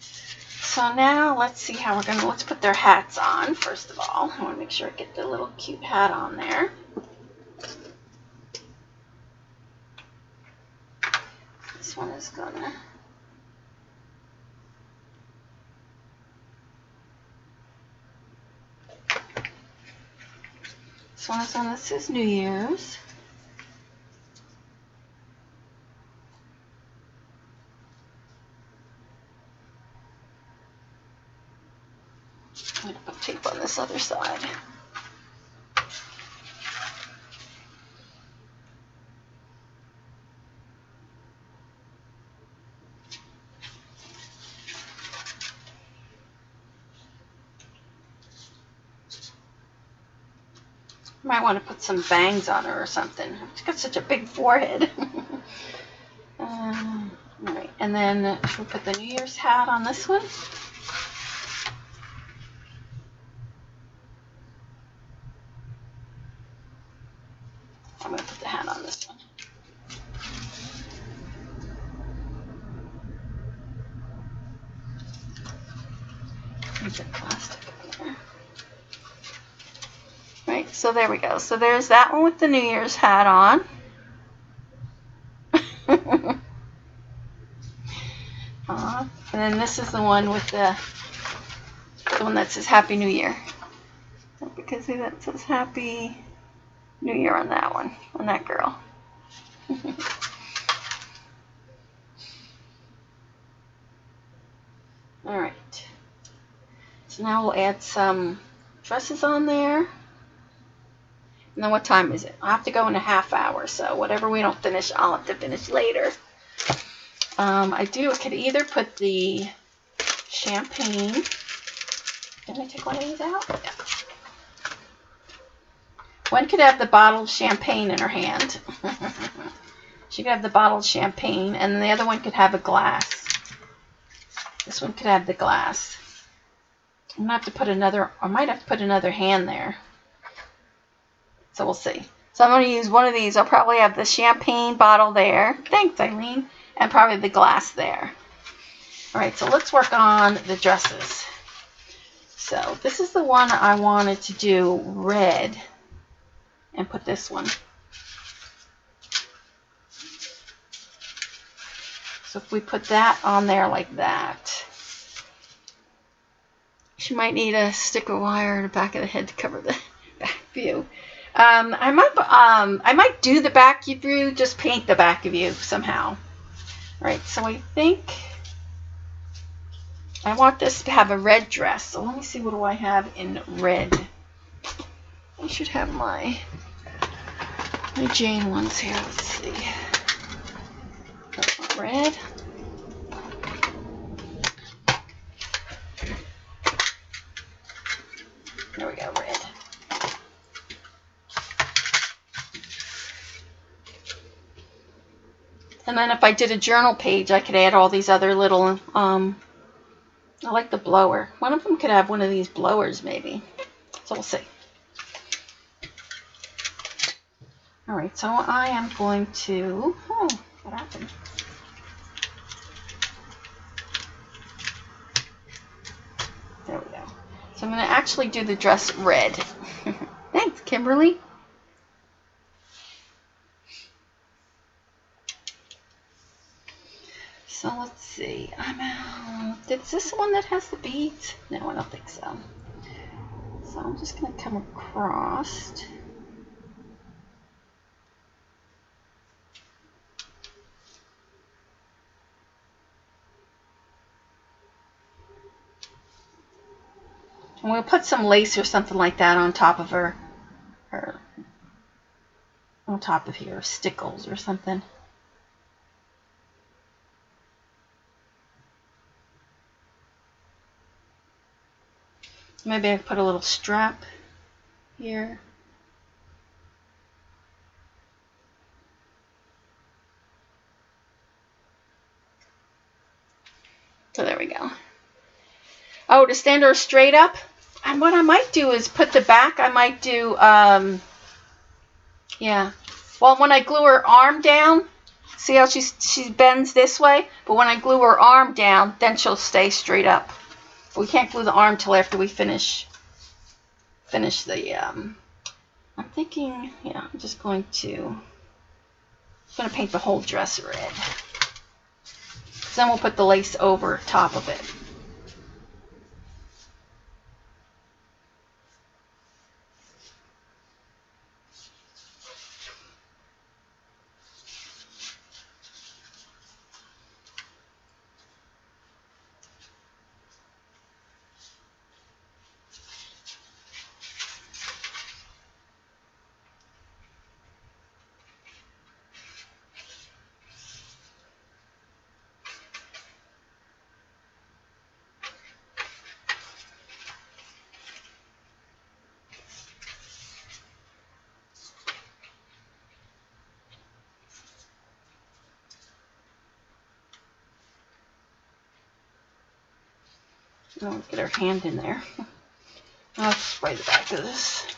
So now let's see how we're gonna, let's put their hats on first of all. I wanna make sure I get the little cute hat on there. This one is gonna. This one is on, this is New Year's. I'm gonna put tape on this other side. Might want to put some bangs on her or something. She's got such a big forehead. um, all right, and then we'll put the New Year's hat on this one? I'm going to put the hat on this one. There's a plastic in there. Right, so there we go. So there's that one with the New Year's hat on. uh, and then this is the one with the the one that says Happy New Year. Because see that says Happy New Year on that one, on that girl. All right. So now we'll add some dresses on there. What time is it? I have to go in a half hour, so whatever we don't finish, I'll have to finish later. Um, I do, could either put the champagne. Did I take one of these out? Yeah. One could have the bottle of champagne in her hand. She could have the bottled champagne, and the other one could have a glass. This one could have the glass. I'm gonna have to put another, I might have to put another hand there. So we'll see. So I'm going to use one of these. I'll probably have the champagne bottle there. Thanks, Eileen. And probably the glass there. All right, so let's work on the dresses. So this is the one I wanted to do red and put this one. So if we put that on there like that, she might need a stick of wire in the back of the head to cover the back view. Um, I might um, I might do the back of you, just paint the back of you somehow. All right, so I think I want this to have a red dress. So let me see what do I have in red. I should have my my Jane ones here. Let's see. Red. There we go, red. And then if I did a journal page, I could add all these other little, um, I like the blower. One of them could have one of these blowers maybe. So we'll see. All right, so I am going to, oh, what happened? There we go. So I'm going to actually do the dress red. Thanks, Kimberly. So let's see. I'm out. Is this the one that has the beads? No, I don't think so. So I'm just going to come across. And we'll put some lace or something like that on top of her, her on top of here, stickles or something. Maybe I put a little strap here. So there we go. Oh, to stand her straight up? And what I might do is put the back, I might do, um, yeah. Well, when I glue her arm down, see how she's, she bends this way? But when I glue her arm down, then she'll stay straight up. We can't glue the arm till after we finish finish the, um, I'm thinking, yeah, I'm just going to, I'm going to paint the whole dress red. Then we'll put the lace over top of it. Her hand in there. I'll spray the back of this.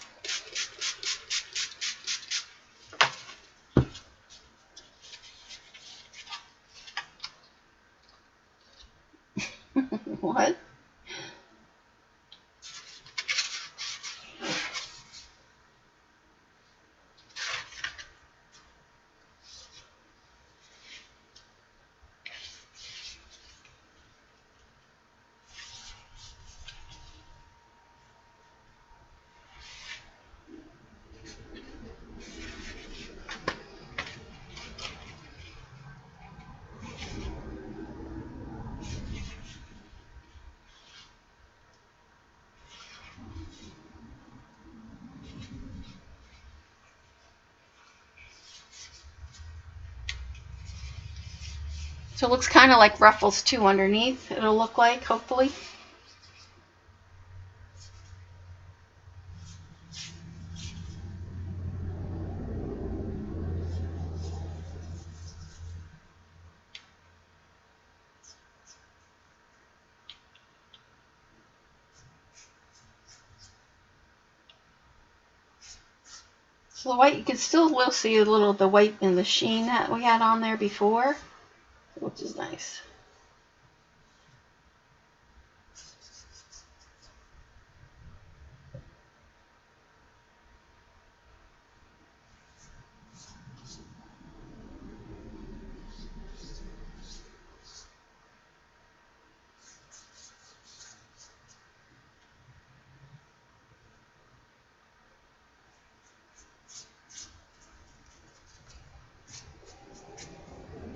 So it looks kind of like ruffles too underneath, it'll look like, hopefully. So the white, you can still will see a little the white and the sheen that we had on there before which is nice.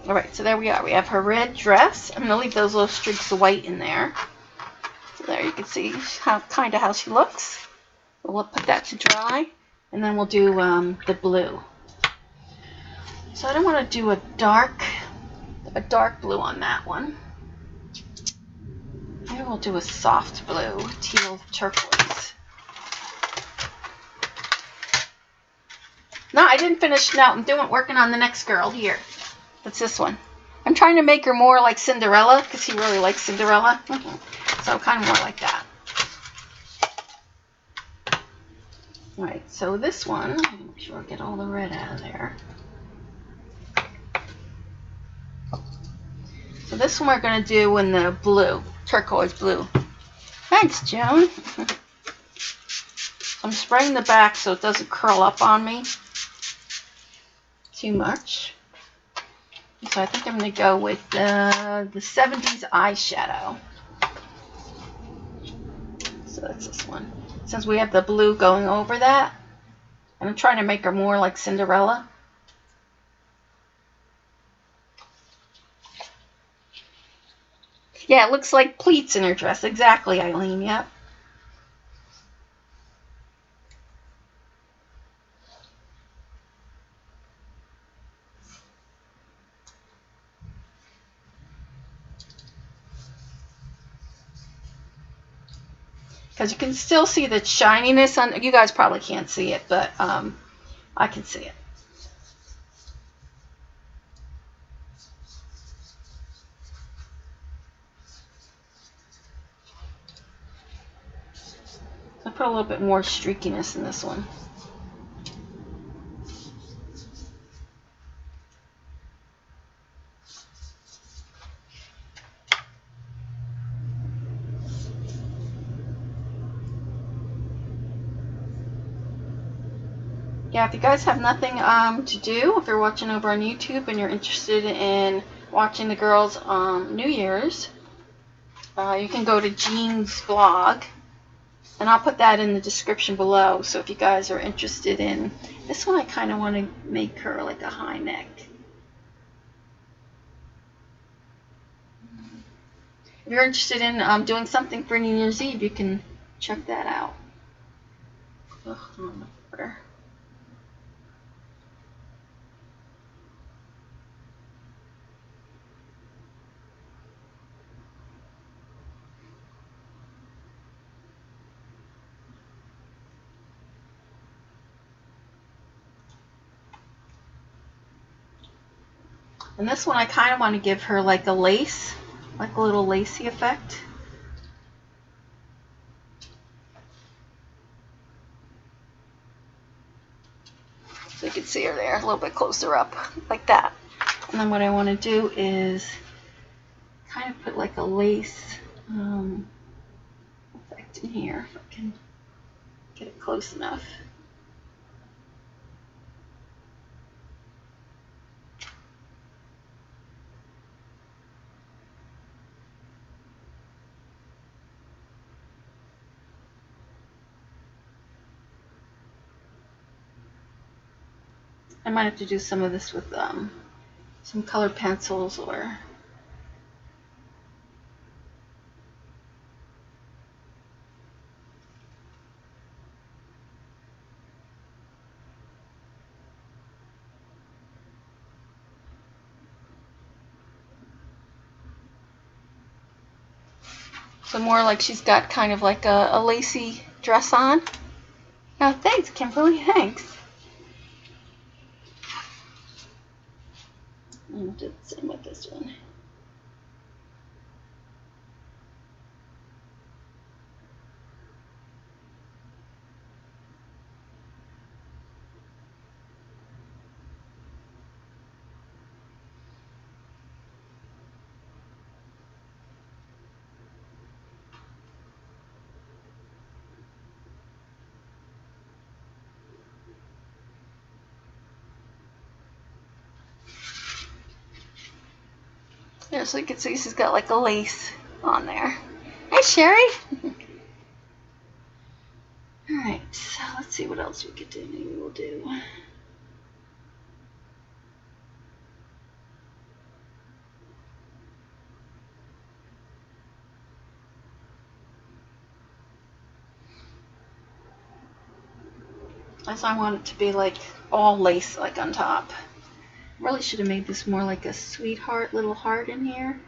Alright, so there we are. We have her red dress. I'm going to leave those little streaks of white in there. So there you can see how kind of how she looks. We'll put that to dry. And then we'll do um, the blue. So I don't want to do a dark, a dark blue on that one. Maybe we'll do a soft blue, teal turquoise. No, I didn't finish. No, I'm doing working on the next girl here. That's this one. Trying to make her more like Cinderella because he really likes Cinderella. so kind of more like that. Alright, so this one, make sure I get all the red out of there. So this one we're going to do in the blue, turquoise blue. Thanks, Joan. I'm spraying the back so it doesn't curl up on me too much. So I think I'm going to go with uh, the 70s eyeshadow. So that's this one. Since we have the blue going over that, I'm trying to make her more like Cinderella. Yeah, it looks like pleats in her dress. Exactly, Eileen. Yep. Because you can still see the shininess on you guys probably can't see it but um, I can see it. I put a little bit more streakiness in this one yeah, if you guys have nothing um, to do, if you're watching over on YouTube and you're interested in watching the girls on New Year's, uh, you can go to Jean's blog, and I'll put that in the description below. So if you guys are interested in this one, I kind of want to make her like a high neck. If you're interested in um, doing something for New Year's Eve, you can check that out. Ugh, And this one I kind of want to give her like a lace, like a little lacy effect. So you can see her there a little bit closer up, like that. And then what I want to do is kind of put like a lace um, effect in here, if I can get it close enough. I might have to do some of this with um, some colored pencils or So more like she's got kind of like a, a lacy dress on. Oh, thanks, Kimberly. Thanks. And do the same with this one. So you can see she's got like a lace on there. Hey, Sherry. Alright, so let's see what else we could do. Maybe we'll do. As I want it to be like all lace like on top. Really should have made this more like a sweetheart little heart in here.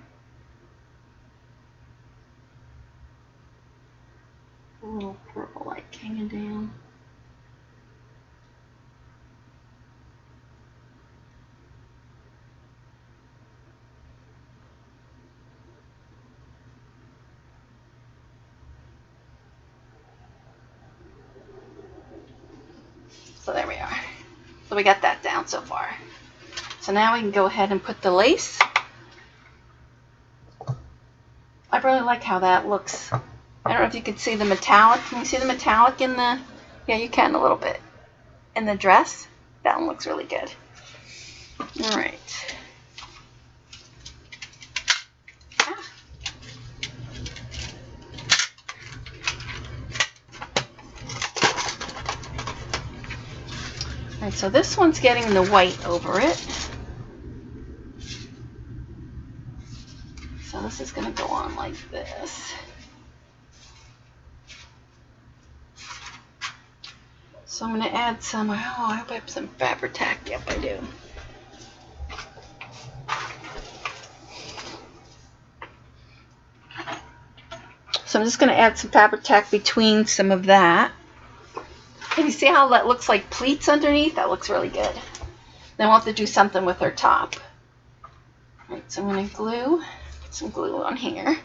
A little purple like hanging down. So there we are. So we got that down so far. So now we can go ahead and put the lace. I really like how that looks. I don't know if you can see the metallic. Can you see the metallic in the... Yeah, you can a little bit. In the dress. That one looks really good. All right. Ah. All right, so this one's getting the white over it. So this is going to go on like this. So I'm going to add some, oh, I hope I have some Fabri-Tac. Yep, I do. So I'm just going to add some Fabri-Tac between some of that. Can you see how that looks like pleats underneath? That looks really good. Then we'll have to do something with her top. All right, so I'm going to glue, some glue on here.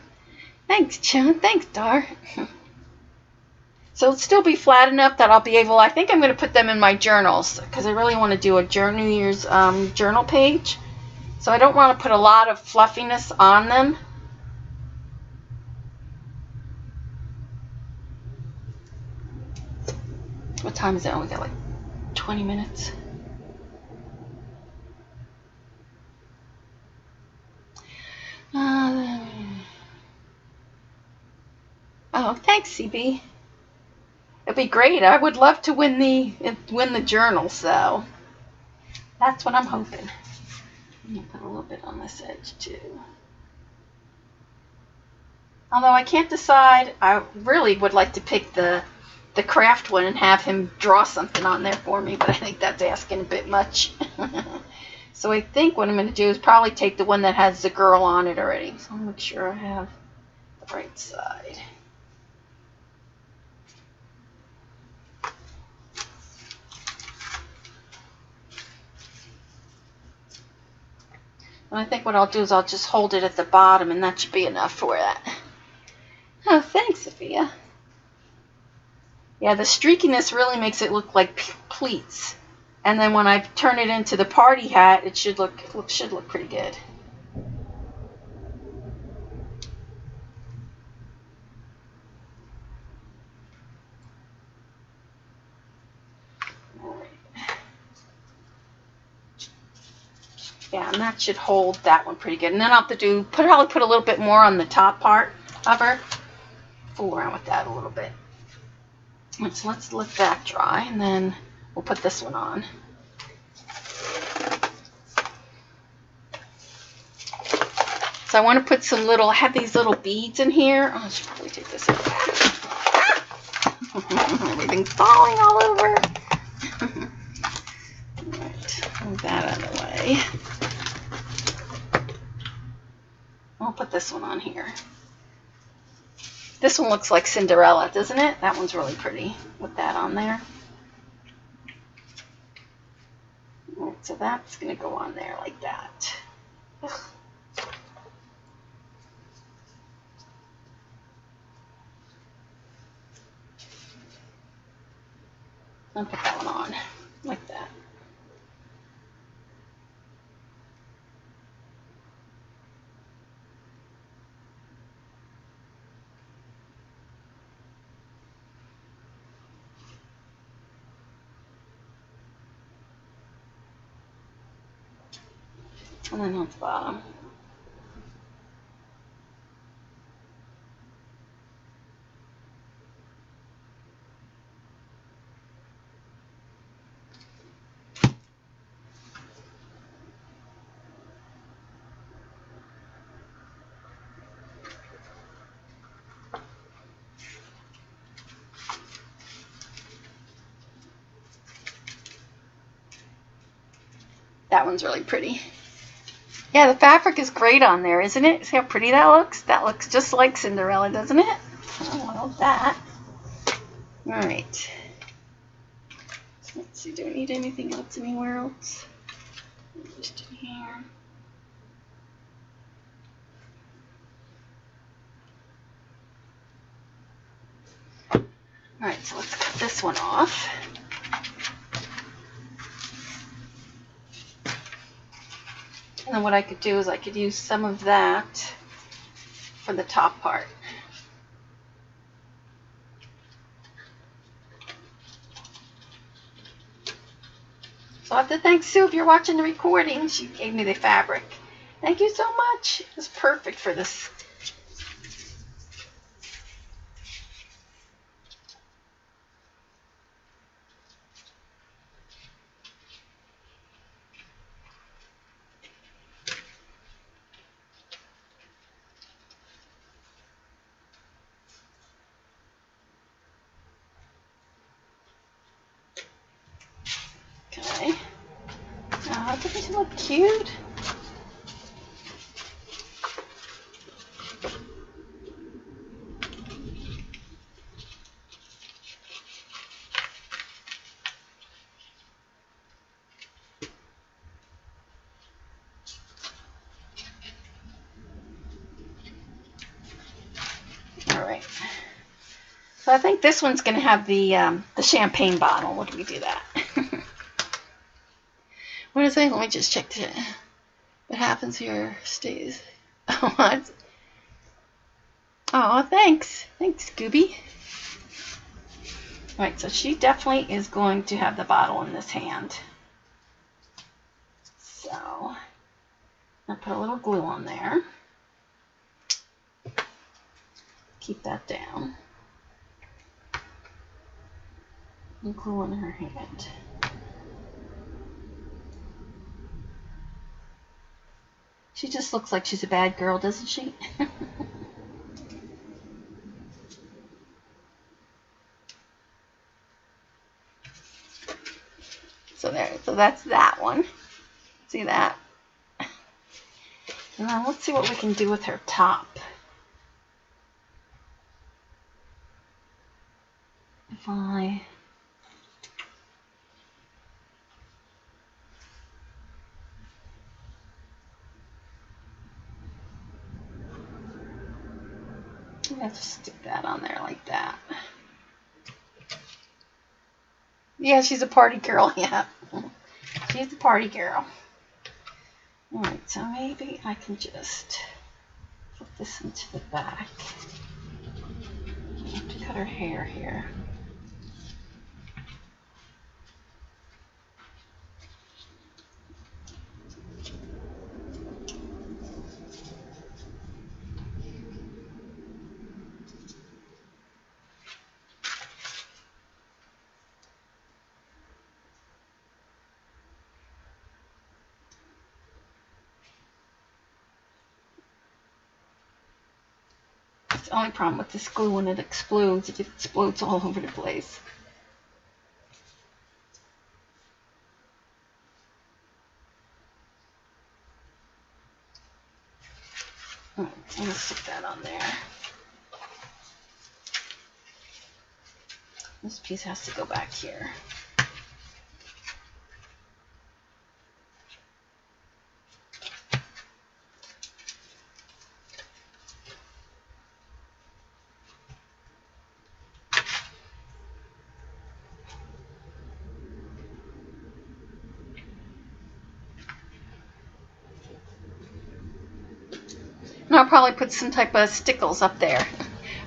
Thanks, Chun. Thanks, Dar. So it'll still be flat enough that I'll be able, I think I'm going to put them in my journals because I really want to do a New Year's um, journal page. So I don't want to put a lot of fluffiness on them. What time is it? Oh, we got like 20 minutes. Uh, oh, thanks, CB. It'd be great. I would love to win the win the journal, so that's what I'm hoping. I'm gonna put a little bit on this edge too. Although I can't decide, I really would like to pick the the craft one and have him draw something on there for me, but I think that's asking a bit much. so I think what I'm going to do is probably take the one that has the girl on it already. So I'll make sure I have the right side. And I think what I'll do is I'll just hold it at the bottom and that should be enough for that. Oh, thanks, Sophia. Yeah, the streakiness really makes it look like pleats. And then when I turn it into the party hat, it should look, look should look pretty good. That should hold that one pretty good. And then I'll have to do, put, probably put a little bit more on the top part of her. Fool around with that a little bit. So let's let that dry, and then we'll put this one on. So I want to put some little, I have these little beads in here. Oh, I should probably take this out. Ah! Everything's falling all over. all right, move that out of the way. I'll put this one on here. This one looks like Cinderella, doesn't it? That one's really pretty with that on there. Right, so that's going to go on there like that. Ugh. I'll put that one on like that. and then on the bottom. that one's really pretty. Yeah, the fabric is great on there, isn't it? See how pretty that looks? That looks just like Cinderella, doesn't it? Oh, well, that. All right. Let's see, do I need anything else anywhere else? Just in here. All right, so let's cut this one off. And what I could do is I could use some of that for the top part. So I have to thank Sue if you're watching the recording. She gave me the fabric. Thank you so much. It's perfect for this. Okay. Oh, doesn't she look cute? All right. So I think this one's going to have the um, the champagne bottle. What do we do that? It? Let me just check it. What happens here stays. Oh, what? Oh, thanks. Thanks. All right, so she definitely is going to have the bottle in this hand. So, I'll put a little glue on there. Keep that down. And glue on her hand. She just looks like she's a bad girl, doesn't she? so there, so that's that one. See that? And then let's see what we can do with her top. If I To stick that on there like that. Yeah, she's a party girl. Yeah, she's a party girl. All right, so maybe I can just put this into the back. I have to cut her hair here. Only problem with this glue when it explodes. It explodes all over the place. Alright, I'm to stick that on there. This piece has to go back here. Probably put some type of stickles up there.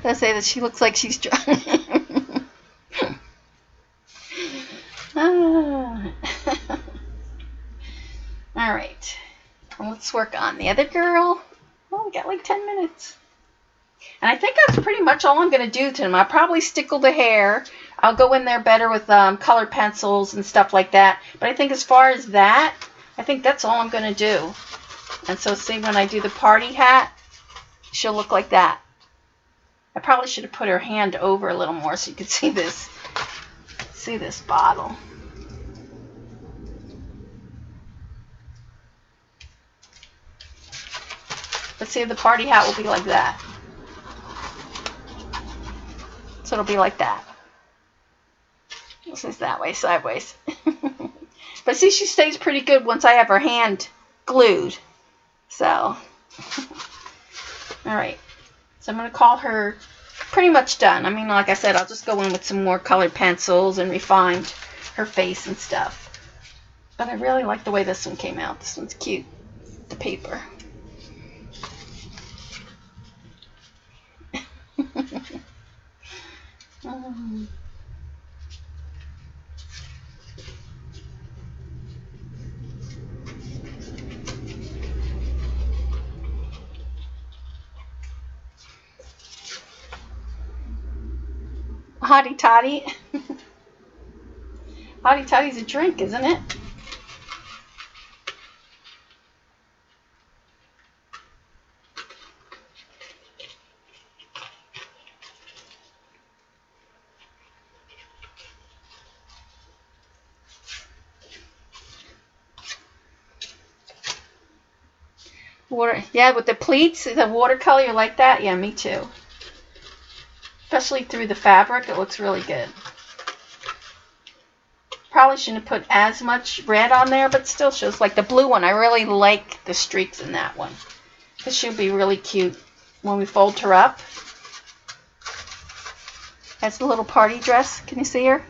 They'll say that she looks like she's drunk. Ah. All right. Let's work on the other girl. Oh, we got like 10 minutes. And I think that's pretty much all I'm going to do to them. I'll probably stickle the hair. I'll go in there better with um, colored pencils and stuff like that. But I think as far as that, I think that's all I'm going to do. And so see when I do the party hat, she'll look like that. I probably should have put her hand over a little more so you could see this, see this bottle. Let's see if the party hat will be like that. So it'll be like that. This is that way, sideways. but see, she stays pretty good once I have her hand glued. So. alright. So I'm going to call her pretty much done. I mean, like I said, I'll just go in with some more colored pencils and refine her face and stuff. But I really like the way this one came out. This one's cute. The paper. um. Hottie toddy. Hottie toddy's a drink, isn't it? Water, yeah, with the pleats, the watercolor, you like that? Yeah, me too. Especially through the fabric, it looks really good. Probably shouldn't have put as much red on there, but still shows like the blue one. I really like the streaks in that one. This should be really cute when we fold her up. That's a little party dress. Can you see her?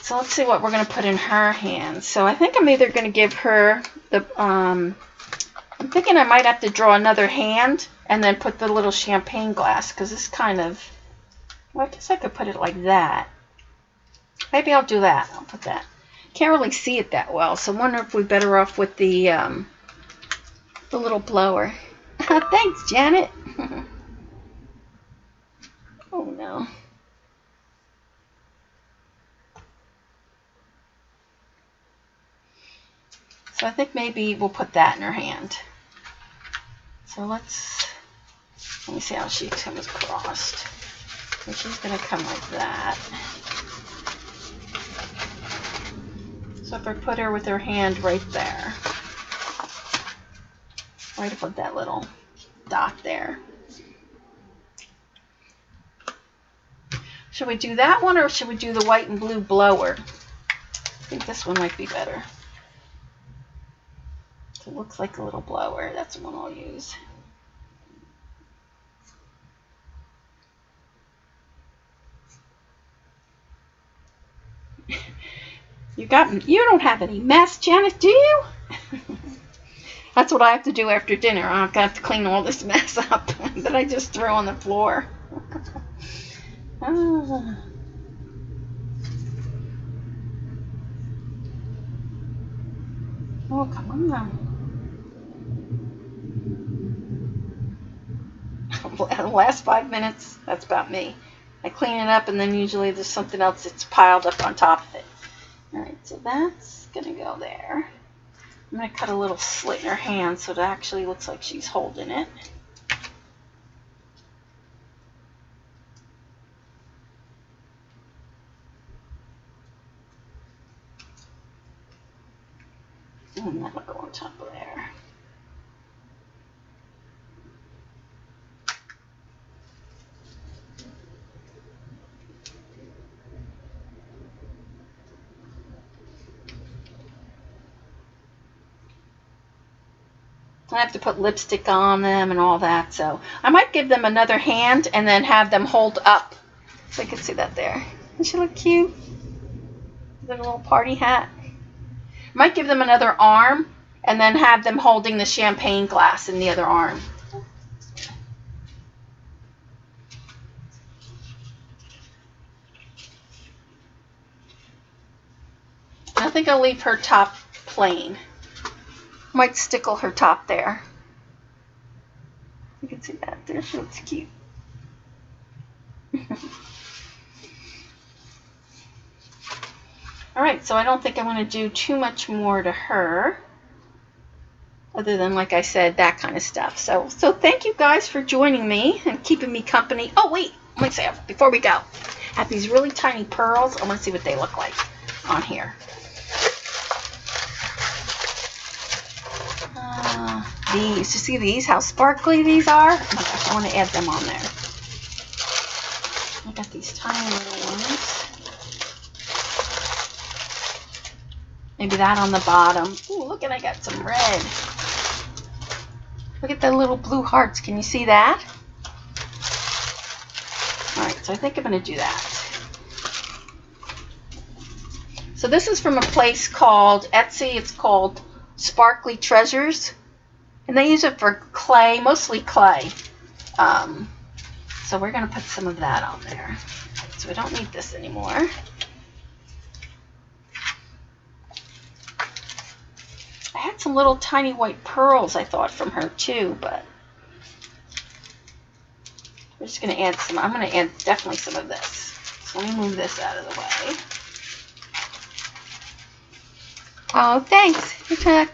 So let's see what we're going to put in her hands. So I think I'm either going to give her the, um, I'm thinking I might have to draw another hand and then put the little champagne glass because it's kind of, well, I guess I could put it like that. Maybe I'll do that. I'll put that. Can't really see it that well, so I wonder if we're better off with the, um, the little blower. Thanks, Janet. oh, no. So I think maybe we'll put that in her hand. So let's, let me see how she comes across. So she's going to come like that. So if I put her with her hand right there, right above that little dot there. Should we do that one or should we do the white and blue blower? I think this one might be better. It looks like a little blower. That's the one I'll use. you got you don't have any mess, Janet, do you? That's what I have to do after dinner. I have got to clean all this mess up that I just threw on the floor. ah. Oh, come on. the last five minutes, that's about me. I clean it up and then usually there's something else that's piled up on top of it. Alright, so that's going to go there. I'm going to cut a little slit in her hand so it actually looks like she's holding it. And that'll go on top of there. I have to put lipstick on them and all that. So I might give them another hand and then have them hold up. So I can see that there. Doesn't she look cute? A little party hat. Might give them another arm and then have them holding the champagne glass in the other arm. I think I'll leave her top plain. Might stickle her top there. You can see that there. She looks cute. Alright, so I don't think I want to do too much more to her. Other than, like I said, that kind of stuff. So, so thank you guys for joining me and keeping me company. Oh, wait. Let me say, before we go, I have these really tiny pearls. I want to see what they look like on here. Uh, these. You see these? How sparkly these are? Oh gosh, I want to add them on there. I got these tiny little ones. Maybe that on the bottom. Ooh, look at I got some red. Look at the little blue hearts. Can you see that? Alright, so I think I'm going to do that. So this is from a place called Etsy. It's called Sparkly Treasures. And they use it for clay, mostly clay. Um, so we're going to put some of that on there. So we don't need this anymore. I had some little tiny white pearls, I thought, from her too, but we're just going to add some. I'm going to add definitely some of this. So let me move this out of the way. Oh, thanks.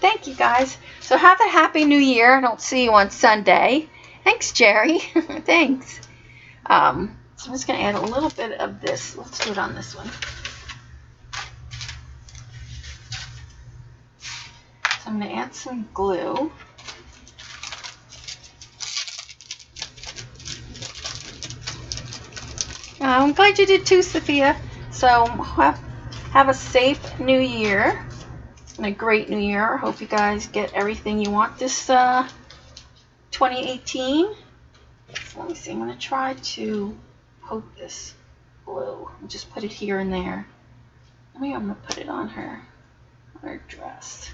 Thank you, guys. So have a happy new year. I don't see you on Sunday. Thanks, Jerry. thanks. Um, so I'm just going to add a little bit of this. Let's do it on this one. So I'm going to add some glue. Oh, I'm glad you did too, Sophia. So have, have a safe new year and a great new year. Hope you guys get everything you want this uh, 2018. So let me see. I'm going to try to poke this blue and just put it here and there. Maybe I'm going to put it on her, on her dress.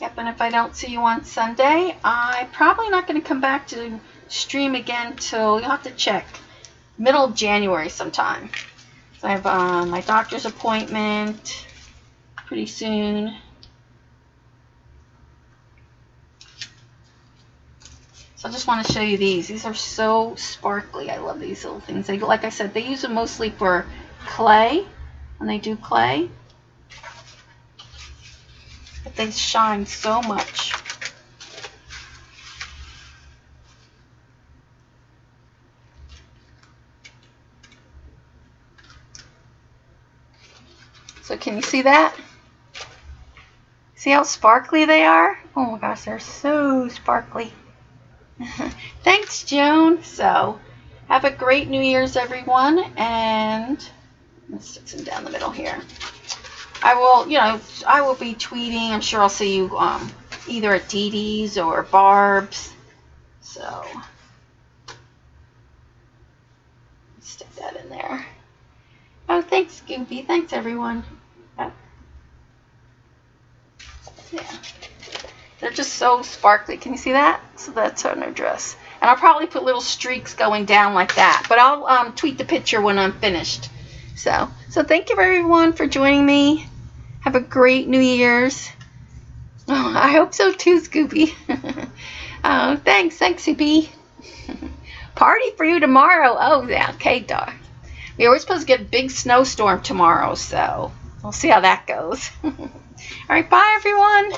Yep, and if I don't see you on Sunday, I'm probably not going to come back to stream again till you'll have to check middle of January sometime. So I have uh, my doctor's appointment pretty soon. So I just want to show you these. These are so sparkly. I love these little things. They, like I said, they use them mostly for clay, when they do clay. But they shine so much. So can you see that? See how sparkly they are? Oh my gosh, they're so sparkly. Thanks, Joan. So, have a great New Year's, everyone. And let's stick some down the middle here. I will, you know, I will be tweeting. I'm sure I'll see you um, either at Dee Dee's or Barb's. So, stick that in there. Oh, thanks, Goofy. Thanks, everyone. Yeah. They're just so sparkly. Can you see that? So that's on her dress. And I'll probably put little streaks going down like that. But I'll um, tweet the picture when I'm finished. So, so thank you everyone for joining me. Have a great New Year's. Oh, I hope so too, Scooby. oh, thanks, thanks, Scooby. Party for you tomorrow. Oh, yeah, okay, dog. We are supposed to get a big snowstorm tomorrow, so we'll see how that goes. All right, bye everyone.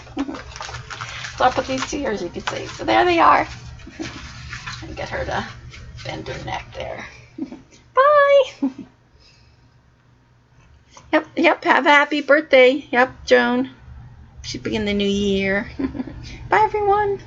so I'll put these two here as you can see. So there they are. and get her to bend her neck there. bye. yep, yep. Have a happy birthday. Yep, Joan. Should be in the new year. bye everyone.